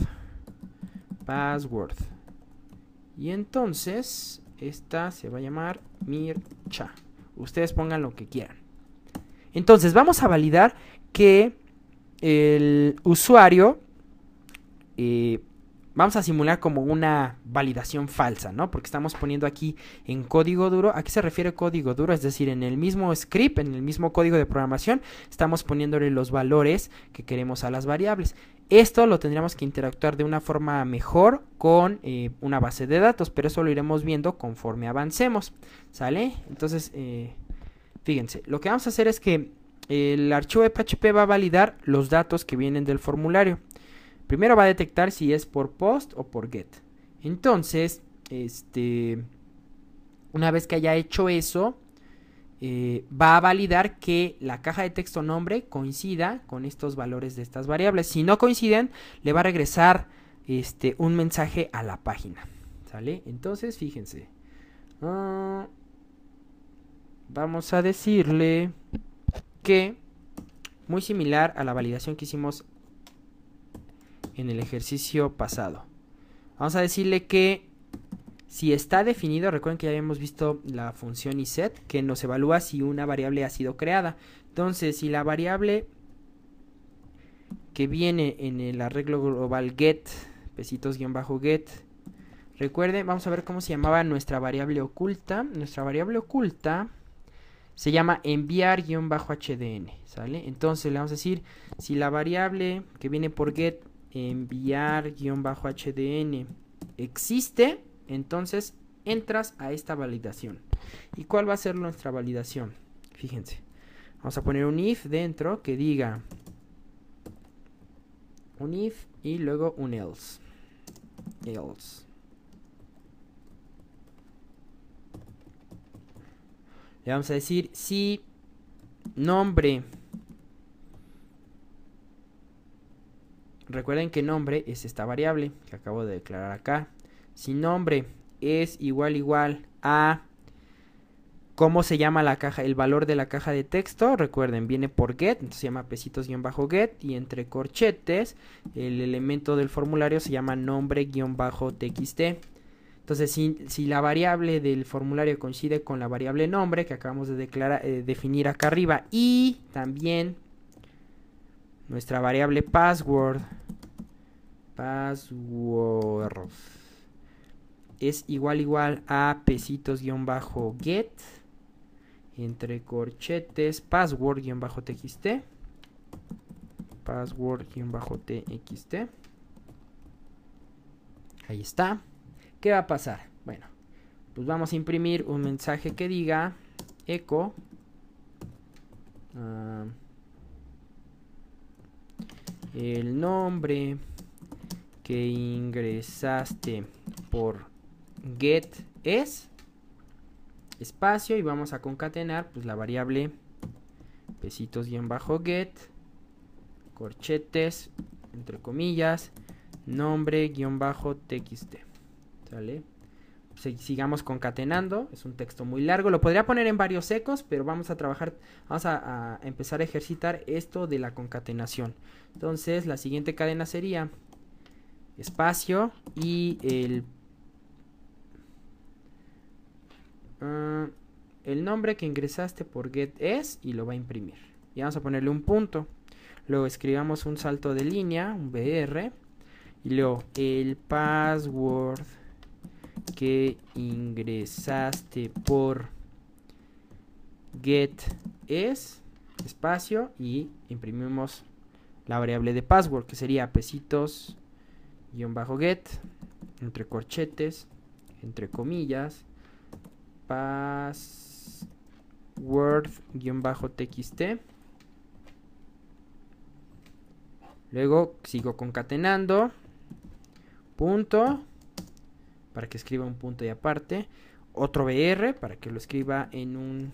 Speaker 1: password. Y entonces esta se va a llamar Mircha. Ustedes pongan lo que quieran. Entonces, vamos a validar que el usuario eh, vamos a simular como una validación falsa, ¿no? Porque estamos poniendo aquí en código duro. ¿A qué se refiere código duro? Es decir, en el mismo script, en el mismo código de programación, estamos poniéndole los valores que queremos a las variables. Esto lo tendríamos que interactuar de una forma mejor con eh, una base de datos, pero eso lo iremos viendo conforme avancemos, ¿sale? Entonces, eh, fíjense, lo que vamos a hacer es que el archivo de PHP va a validar los datos que vienen del formulario. Primero va a detectar si es por post o por get. Entonces, este, una vez que haya hecho eso, eh, va a validar que la caja de texto nombre coincida con estos valores de estas variables. Si no coinciden, le va a regresar este, un mensaje a la página. ¿Sale? Entonces, fíjense. Ah, vamos a decirle que, muy similar a la validación que hicimos en el ejercicio pasado. Vamos a decirle que si está definido, recuerden que ya habíamos visto la función iset que nos evalúa si una variable ha sido creada. Entonces, si la variable que viene en el arreglo global get, pesitos-get, recuerden, vamos a ver cómo se llamaba nuestra variable oculta. Nuestra variable oculta se llama enviar-hdn, ¿sale? Entonces le vamos a decir si la variable que viene por get enviar-hdn existe, entonces entras a esta validación. ¿Y cuál va a ser nuestra validación? Fíjense. Vamos a poner un if dentro que diga un if y luego un else. Else. Le vamos a decir si nombre Recuerden que nombre es esta variable que acabo de declarar acá. Si nombre es igual igual a cómo se llama la caja, el valor de la caja de texto, recuerden, viene por get, entonces se llama pesitos-get y entre corchetes el elemento del formulario se llama nombre-txt. Entonces, si, si, la variable del formulario coincide con la variable nombre que acabamos de declarar, eh, definir acá arriba y también nuestra variable password. Password es igual igual a pesitos guion bajo get entre corchetes password guion bajo txt password guion bajo txt ahí está ¿qué va a pasar? bueno pues vamos a imprimir un mensaje que diga echo ah, el nombre que ingresaste por get es espacio y vamos a concatenar pues la variable pesitos guion bajo get corchetes entre comillas nombre guion bajo txt sale sigamos concatenando. Es un texto muy largo. Lo podría poner en varios secos, pero vamos a trabajar, vamos a, empezar a ejercitar esto de la concatenación. Entonces, la siguiente cadena sería espacio y el, ah, el nombre que ingresaste por get es y lo va a imprimir. Y vamos a ponerle un punto. Luego escribamos un salto de línea, un BR. Y luego el password que ingresaste por get es espacio y imprimimos la variable de password que sería pesitos guion bajo get entre corchetes entre comillas password guion bajo txt luego sigo concatenando. Punto. Para que escriba un punto y aparte. Otro BR para que lo escriba en un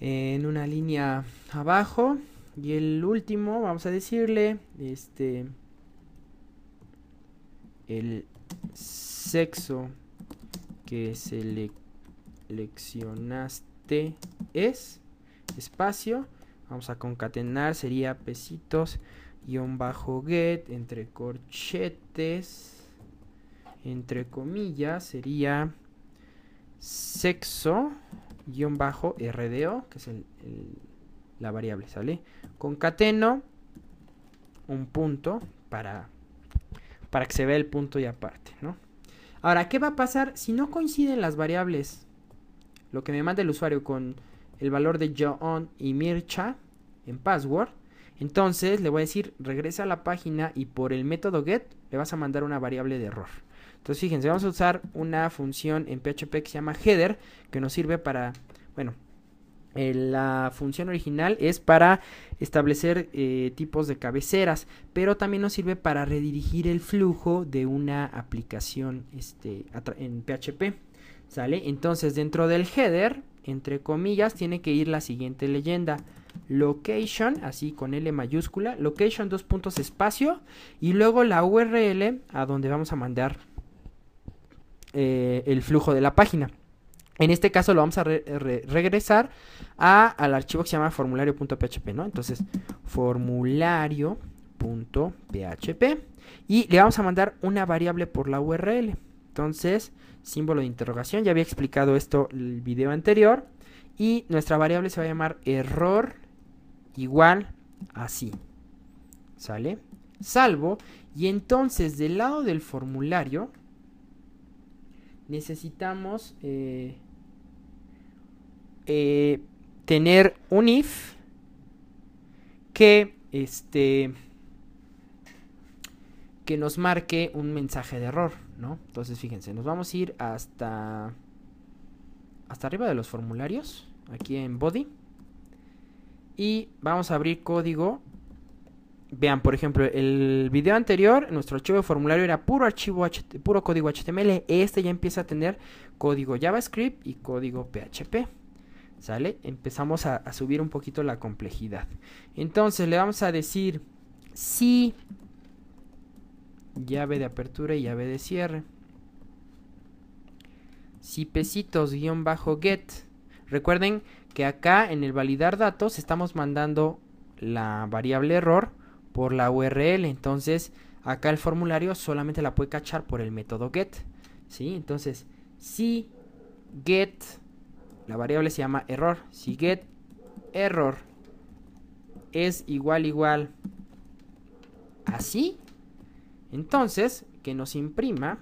Speaker 1: en una línea abajo. Y el último vamos a decirle este el sexo que seleccionaste es espacio. Vamos a concatenar sería pesitos guion bajo get entre corchetes entre comillas sería sexo guion bajo rdo que es el, la variable sale concateno un punto para para que se vea el punto y aparte no ahora qué va a pasar si no coinciden las variables lo que me manda el usuario con el valor de John y Mircha en password entonces le voy a decir, regresa a la página y por el método get le vas a mandar una variable de error. Entonces fíjense, vamos a usar una función en PHP que se llama header, que nos sirve para, bueno, la función original es para establecer eh, tipos de cabeceras, pero también nos sirve para redirigir el flujo de una aplicación este, en PHP. ¿Sale? Entonces dentro del header, entre comillas, tiene que ir la siguiente leyenda location, así con L mayúscula, location dos puntos espacio y luego la URL a donde vamos a mandar eh, el flujo de la página. En este caso lo vamos a regresar a, al archivo que se llama formulario.php, ¿no? Entonces, formulario.php y le vamos a mandar una variable por la URL. Entonces, símbolo de interrogación, ya había explicado esto el video anterior y nuestra variable se va a llamar error igual así. ¿Sale? Salvo. Y entonces del lado del formulario necesitamos eh, eh, tener un if que este que nos marque un mensaje de error, ¿no? Entonces fíjense, nos vamos a ir hasta hasta arriba de los formularios, aquí en body y vamos a abrir código. Vean, por ejemplo, el video anterior, nuestro archivo de formulario era puro archivo puro código HTML. Este ya empieza a tener código JavaScript y código PHP. ¿Sale? Empezamos a, subir un poquito la complejidad. Entonces le vamos a decir si llave de apertura y llave de cierre. Si pesitos-get. Recuerden que acá en el validar datos estamos mandando la variable error por la URL. Entonces, acá el formulario solamente la puede cachar por el método get. ¿Sí? Entonces, si get, la variable se llama error. Si get error es igual igual así, entonces que nos imprima,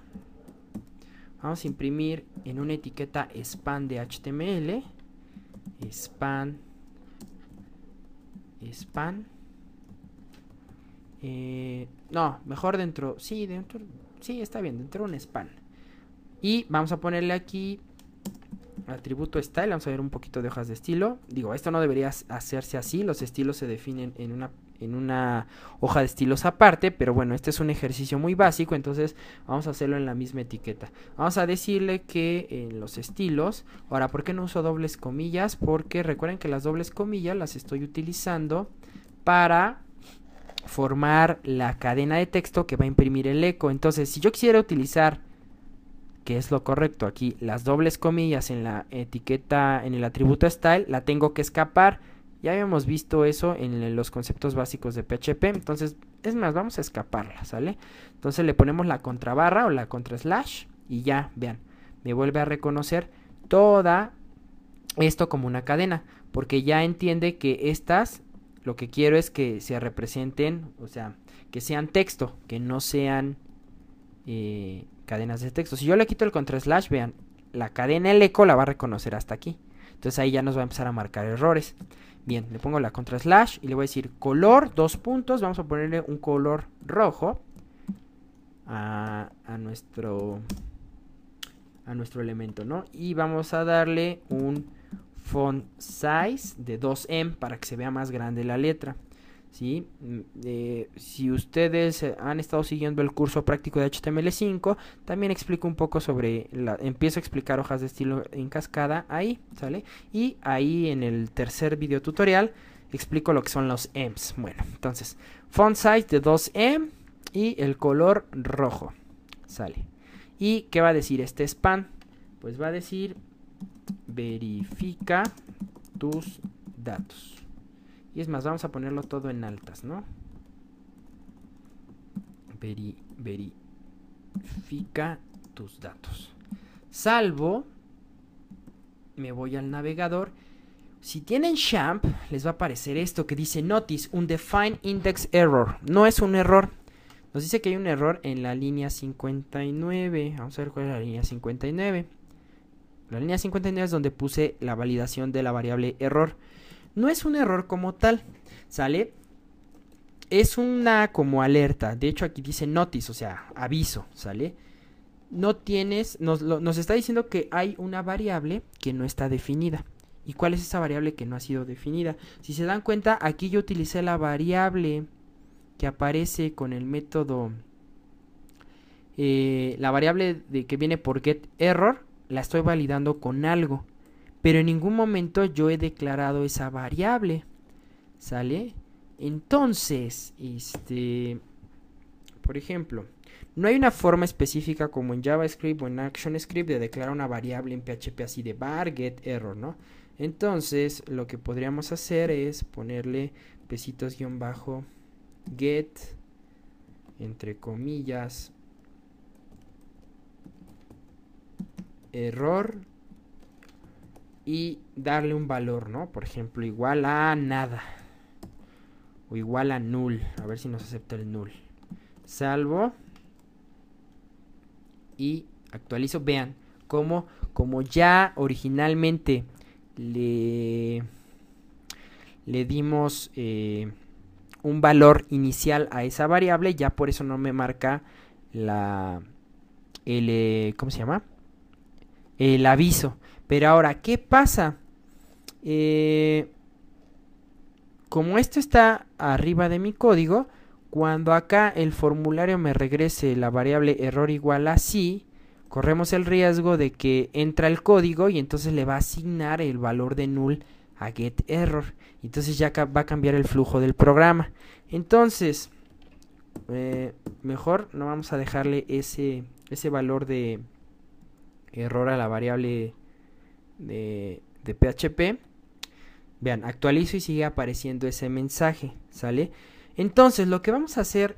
Speaker 1: vamos a imprimir en una etiqueta span de HTML span span eh, no mejor dentro sí dentro sí está bien dentro de un span y vamos a ponerle aquí atributo style vamos a ver un poquito de hojas de estilo digo esto no debería hacerse así los estilos se definen en una en una hoja de estilos aparte, pero bueno, este es un ejercicio muy básico, entonces vamos a hacerlo en la misma etiqueta. Vamos a decirle que en los estilos, ahora, ¿por qué no uso dobles comillas? Porque recuerden que las dobles comillas las estoy utilizando para formar la cadena de texto que va a imprimir el eco. Entonces, si yo quisiera utilizar, que es lo correcto aquí, las dobles comillas en la etiqueta, en el atributo style, la tengo que escapar. Ya habíamos visto eso en los conceptos básicos de PHP. Entonces, es más, vamos a escaparla, ¿sale? Entonces le ponemos la contrabarra o la contra slash y ya, vean, me vuelve a reconocer toda esto como una cadena, porque ya entiende que estas lo que quiero es que se representen, o sea, que sean texto, que no sean eh, cadenas de texto. Si yo le quito el contra slash, vean, la cadena el eco la va a reconocer hasta aquí. Entonces ahí ya nos va a empezar a marcar errores. Bien, le pongo la contra slash y le voy a decir color, dos puntos. Vamos a ponerle un color rojo a, a nuestro a nuestro elemento, ¿no? Y vamos a darle un font size de 2M para que se vea más grande la letra. Mm, eh, si ustedes eh, han estado siguiendo el curso práctico de HTML5, también explico un poco sobre, la, empiezo a explicar hojas de estilo en cascada ahí, ¿sale? Y ahí en el tercer video tutorial explico lo que son los M's. Bueno, entonces, font size de 2M y el color rojo, ¿sale? ¿Y qué va a decir este span? Pues va a decir verifica tus datos. Y es más, vamos a ponerlo todo en altas, ¿no? verifica tus datos. Salvo, me voy al navegador. Si tienen Champ, les va a aparecer esto que dice Notice, un Define Index Error. No es un error. Nos dice que hay un error en la línea 59. Vamos a ver cuál es la línea 59. La línea 59 es donde puse la validación de la variable error. No es un error como tal, ¿sale? Es una como alerta. De hecho aquí dice notice, o sea, aviso, ¿sale? No tienes, nos, nos está diciendo que hay una variable que no está definida. ¿Y cuál es esa variable que no ha sido definida? Si se dan cuenta, aquí yo utilicé la variable que aparece con el método, eh, la variable de que viene por getError, la estoy validando con algo. Pero en ningún momento yo he declarado esa variable. ¿Sale? Entonces, este, por ejemplo, no hay una forma específica como en JavaScript o en ActionScript de declarar una variable en PHP así de var, get, error, ¿no? Entonces, lo que podríamos hacer es ponerle pesitos-get, entre comillas, error y darle un valor, ¿no? Por ejemplo, igual a nada. O igual a null. A ver si nos acepta el null. Salvo. Y actualizo. Vean, como, como ya originalmente le, le dimos eh, un valor inicial a esa variable, ya por eso no me marca la... El, eh, ¿Cómo se llama? el aviso. Pero ahora, ¿qué pasa? Eh, como esto está arriba de mi código, cuando acá el formulario me regrese la variable error igual a sí, corremos el riesgo de que entra el código y entonces le va a asignar el valor de null a getError. Entonces ya va a cambiar el flujo del programa. Entonces, eh, mejor no vamos a dejarle ese, ese valor de, error a la variable de, PHP. Vean, actualizo y sigue apareciendo ese mensaje, ¿sale? Entonces, lo que vamos a hacer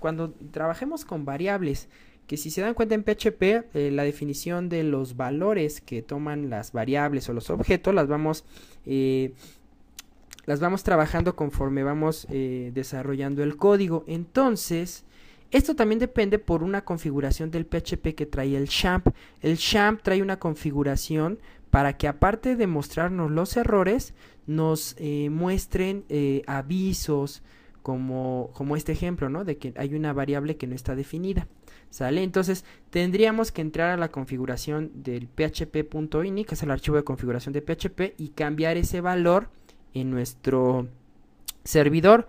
Speaker 1: cuando trabajemos con variables, que si se dan cuenta en PHP, eh, la definición de los valores que toman las variables o los objetos, las vamos, eh, las vamos trabajando conforme vamos eh, desarrollando el código. Entonces, esto también depende por una configuración del PHP que trae el champ. El champ trae una configuración para que aparte de mostrarnos los errores, nos eh, muestren eh, avisos como, como este ejemplo, ¿no? De que hay una variable que no está definida. ¿Sale? Entonces tendríamos que entrar a la configuración del php.ini, que es el archivo de configuración de PHP, y cambiar ese valor en nuestro servidor.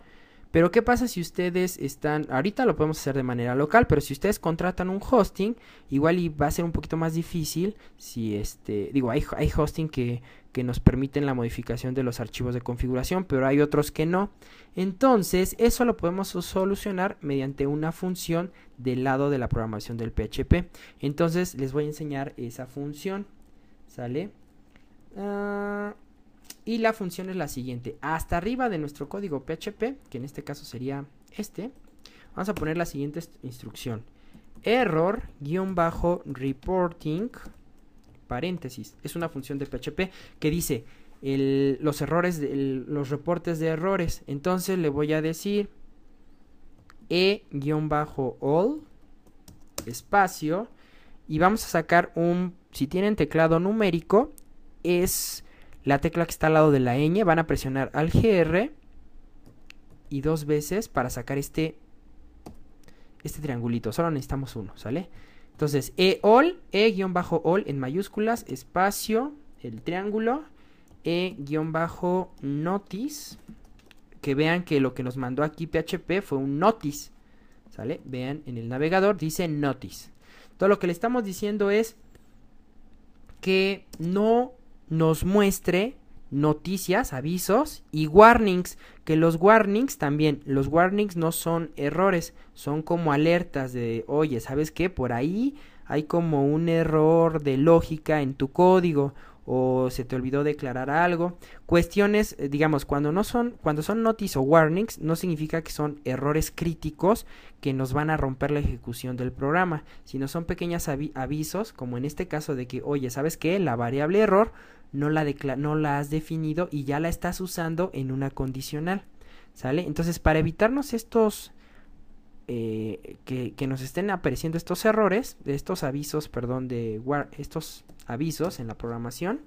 Speaker 1: Pero ¿qué pasa si ustedes están, ahorita lo podemos hacer de manera local, pero si ustedes contratan un hosting, igual y va a ser un poquito más difícil si este, digo, hay, hay hosting que, que nos permiten la modificación de los archivos de configuración, pero hay otros que no. Entonces, eso lo podemos solucionar mediante una función del lado de la programación del PHP. Entonces, les voy a enseñar esa función. ¿Sale? Ah, y la función es la siguiente. Hasta arriba de nuestro código PHP, que en este caso sería este, vamos a poner la siguiente instrucción. Error-reporting, paréntesis, es una función de PHP que dice los errores, los reportes de errores. Entonces le voy a decir e-all espacio y vamos a sacar un, si tienen teclado numérico, es la tecla que está al lado de la ñ, van a presionar al GR y dos veces para sacar este, este triangulito, solo necesitamos uno, ¿sale? Entonces, e-all, e-all en mayúsculas, espacio, el triángulo, e-notice, que vean que lo que nos mandó aquí PHP fue un notice, ¿sale? Vean en el navegador dice notice. Todo lo que le estamos diciendo es que no nos muestre noticias, avisos y warnings, que los warnings también, los warnings no son errores, son como alertas de, oye, ¿sabes qué? Por ahí hay como un error de lógica en tu código o se te olvidó declarar algo. Cuestiones, eh, digamos, cuando no son, cuando son notice o warnings, no significa que son errores críticos que nos van a romper la ejecución del programa, sino son pequeños avisos, como en este caso de que, oye, ¿sabes qué? La variable error no la, has definido y ya la estás usando en una condicional. ¿Sale? Entonces, para evitarnos estos eh, que, que, nos estén apareciendo estos errores, estos avisos, perdón, de estos avisos en la programación,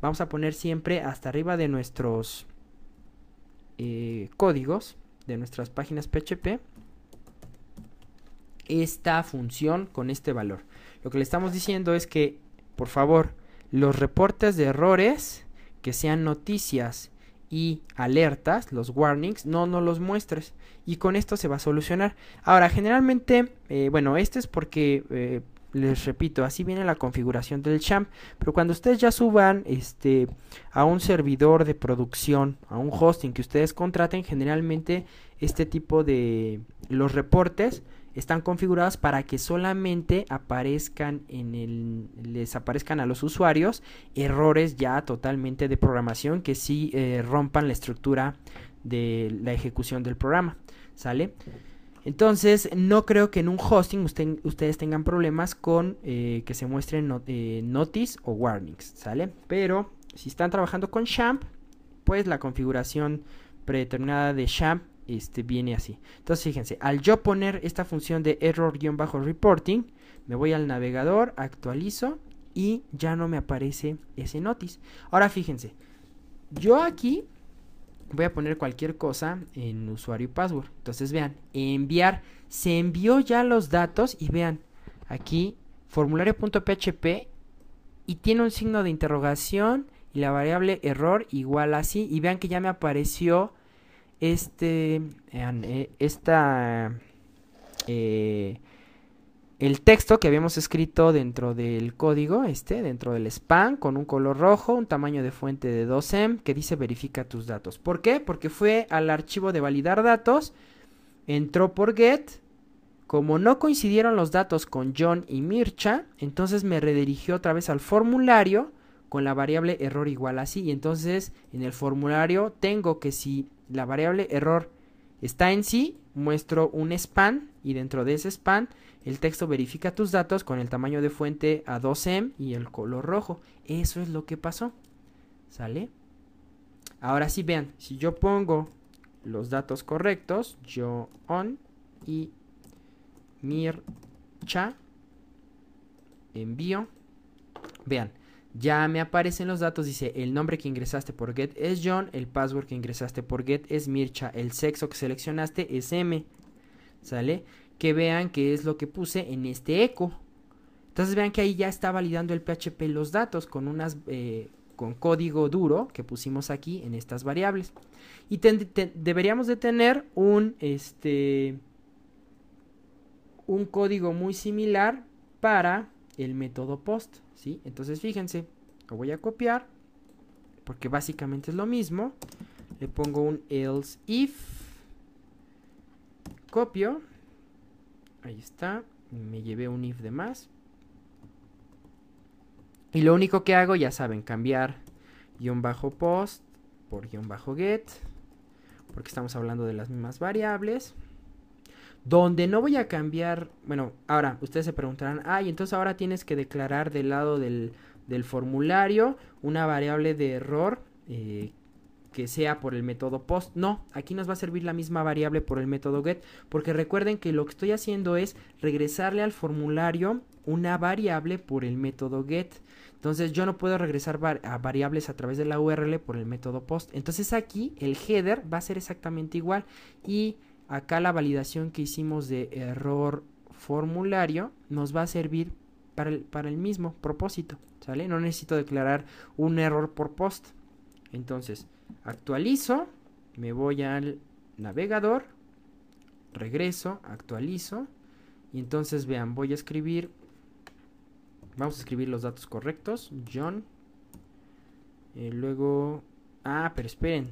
Speaker 1: vamos a poner siempre hasta arriba de nuestros eh, códigos, de nuestras páginas PHP, esta función con este valor. Lo que le estamos diciendo es que, por favor, los reportes de errores que sean noticias y alertas, los warnings, no nos los muestres. Y con esto se va a solucionar. Ahora, generalmente, eh, bueno, este es porque, eh, les repito, así viene la configuración del champ. Pero cuando ustedes ya suban este, a un servidor de producción, a un hosting que ustedes contraten, generalmente este tipo de los reportes están configurados para que solamente aparezcan en el les aparezcan a los usuarios errores ya totalmente de programación que sí eh, rompan la estructura de la ejecución del programa sale entonces no creo que en un hosting ustedes tengan problemas con eh, que se muestren eh, notice o warnings sale pero si están trabajando con champ pues la configuración predeterminada de champ este, viene así. Entonces fíjense, al yo poner esta función de error-reporting, me voy al navegador, actualizo y ya no me aparece ese notice. Ahora fíjense, yo aquí voy a poner cualquier cosa en usuario y password. Entonces vean, enviar, se envió ya los datos y vean, aquí formulario.php y tiene un signo de interrogación y la variable error igual así y vean que ya me apareció este, eh, esta, eh, el texto que habíamos escrito dentro del código, este, dentro del spam, con un color rojo, un tamaño de fuente de 2M, que dice verifica tus datos. ¿Por qué? Porque fue al archivo de validar datos, entró por get, como no coincidieron los datos con John y Mircha, entonces me redirigió otra vez al formulario con la variable error igual así. Y entonces en el formulario tengo que si la variable error está en sí, muestro un span y dentro de ese span el texto verifica tus datos con el tamaño de fuente a 2M y el color rojo. Eso es lo que pasó. ¿Sale? Ahora sí vean, si yo pongo los datos correctos, yo on y mircha envío. Vean, ya me aparecen los datos, dice el nombre que ingresaste por get es John, el password que ingresaste por get es Mircha, el sexo que seleccionaste es M, ¿sale? Que vean qué es lo que puse en este eco. Entonces vean que ahí ya está validando el PHP los datos con unas, eh, con código duro que pusimos aquí en estas variables. Y deberíamos de tener un, este, un código muy similar para el método post, ¿sí? Entonces fíjense, lo voy a copiar porque básicamente es lo mismo. Le pongo un else if, copio, ahí está, me llevé un if de más. Y lo único que hago, ya saben, cambiar guion bajo post por guion bajo get, porque estamos hablando de las mismas variables. Donde no voy a cambiar, bueno, ahora ustedes se preguntarán, ay, entonces ahora tienes que declarar del lado del, formulario una variable de error eh, que sea por el método post. No, aquí nos va a servir la misma variable por el método get, porque recuerden que lo que estoy haciendo es regresarle al formulario una variable por el método get. Entonces yo no puedo regresar a variables a través de la URL por el método post. Entonces aquí el header va a ser exactamente igual y acá la validación que hicimos de error formulario nos va a servir para el, para el mismo propósito, ¿sale? No necesito declarar un error por post. Entonces, actualizo, me voy al navegador, regreso, actualizo, y entonces vean, voy a escribir, vamos a escribir los datos correctos, John, eh, luego, ah, pero esperen,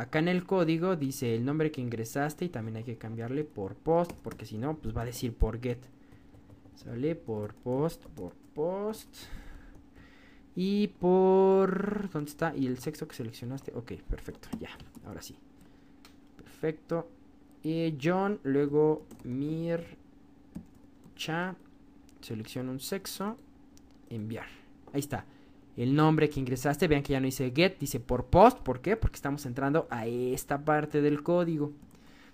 Speaker 1: Acá en el código dice el nombre que ingresaste y también hay que cambiarle por post, porque si no, pues va a decir por get. Sale por post, por post. Y por... ¿Dónde está? Y el sexto que seleccionaste. Ok, perfecto, ya, ahora sí. Perfecto. Y John, luego Mir Cha. Selecciono un sexo. Enviar. Ahí está el nombre que ingresaste. Vean que ya no dice get, dice por post. ¿Por qué? Porque estamos entrando a esta parte del código.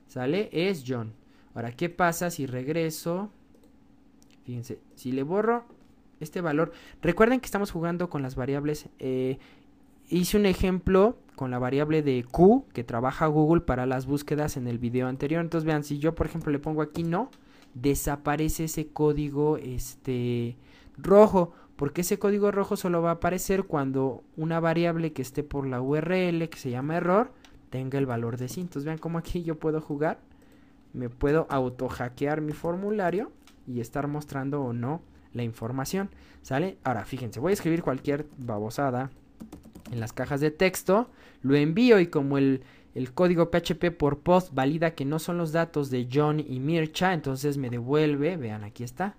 Speaker 1: ¿Sale? Es John. Ahora, ¿qué pasa si regreso? Fíjense, si le borro este valor. Recuerden que estamos jugando con las variables. Eh, hice un ejemplo con la variable de Q que trabaja Google para las búsquedas en el video anterior. Entonces vean, si yo por ejemplo le pongo aquí no, desaparece ese código este rojo porque ese código rojo solo va a aparecer cuando una variable que esté por la URL que se llama error tenga el valor de sí. Entonces vean cómo aquí yo puedo jugar, me puedo auto hackear mi formulario y estar mostrando o no la información, ¿sale? Ahora fíjense, voy a escribir cualquier babosada en las cajas de texto, lo envío y como el, el código PHP por post valida que no son los datos de John y Mircha, entonces me devuelve, vean aquí está,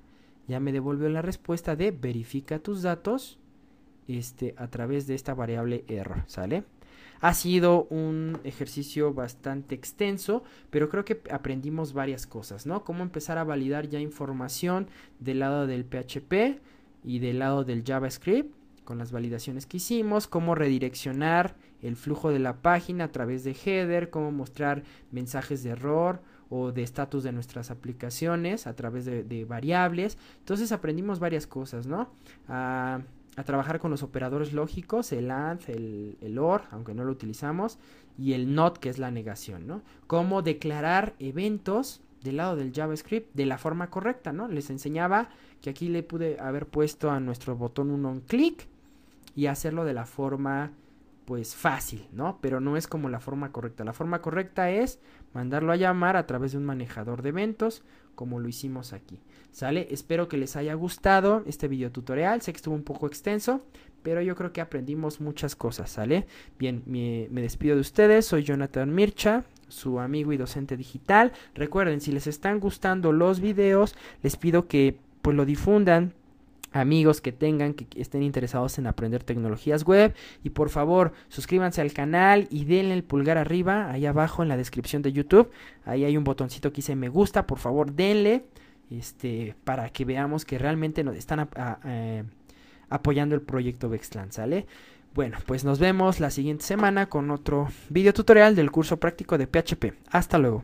Speaker 1: ya me devolvió la respuesta de verifica tus datos este, a través de esta variable error, ¿sale? Ha sido un ejercicio bastante extenso, pero creo que aprendimos varias cosas, ¿no? Cómo empezar a validar ya información del lado del PHP y del lado del JavaScript con las validaciones que hicimos, cómo redireccionar el flujo de la página a través de header, cómo mostrar mensajes de error o de estatus de nuestras aplicaciones a través de, variables. Entonces aprendimos varias cosas, ¿no? A, trabajar con los operadores lógicos, el AND, el, el, OR, aunque no lo utilizamos, y el NOT, que es la negación, ¿no? Cómo declarar eventos del lado del JavaScript de la forma correcta, ¿no? Les enseñaba que aquí le pude haber puesto a nuestro botón un on click y hacerlo de la forma pues fácil, ¿no? Pero no es como la forma correcta. La forma correcta es mandarlo a llamar a través de un manejador de eventos, como lo hicimos aquí. ¿Sale? Espero que les haya gustado este video tutorial. Sé que estuvo un poco extenso, pero yo creo que aprendimos muchas cosas, ¿sale? Bien, me, despido de ustedes. Soy Jonathan Mircha, su amigo y docente digital. Recuerden, si les están gustando los videos, les pido que pues lo difundan amigos que tengan que estén interesados en aprender tecnologías web. Y por favor suscríbanse al canal y denle el pulgar arriba ahí abajo en la descripción de YouTube. Ahí hay un botoncito que dice me gusta por favor denle este para que veamos que realmente nos están eh, apoyando el proyecto Vexlan sale bueno pues nos vemos la siguiente semana con otro video tutorial del curso práctico de PHP hasta luego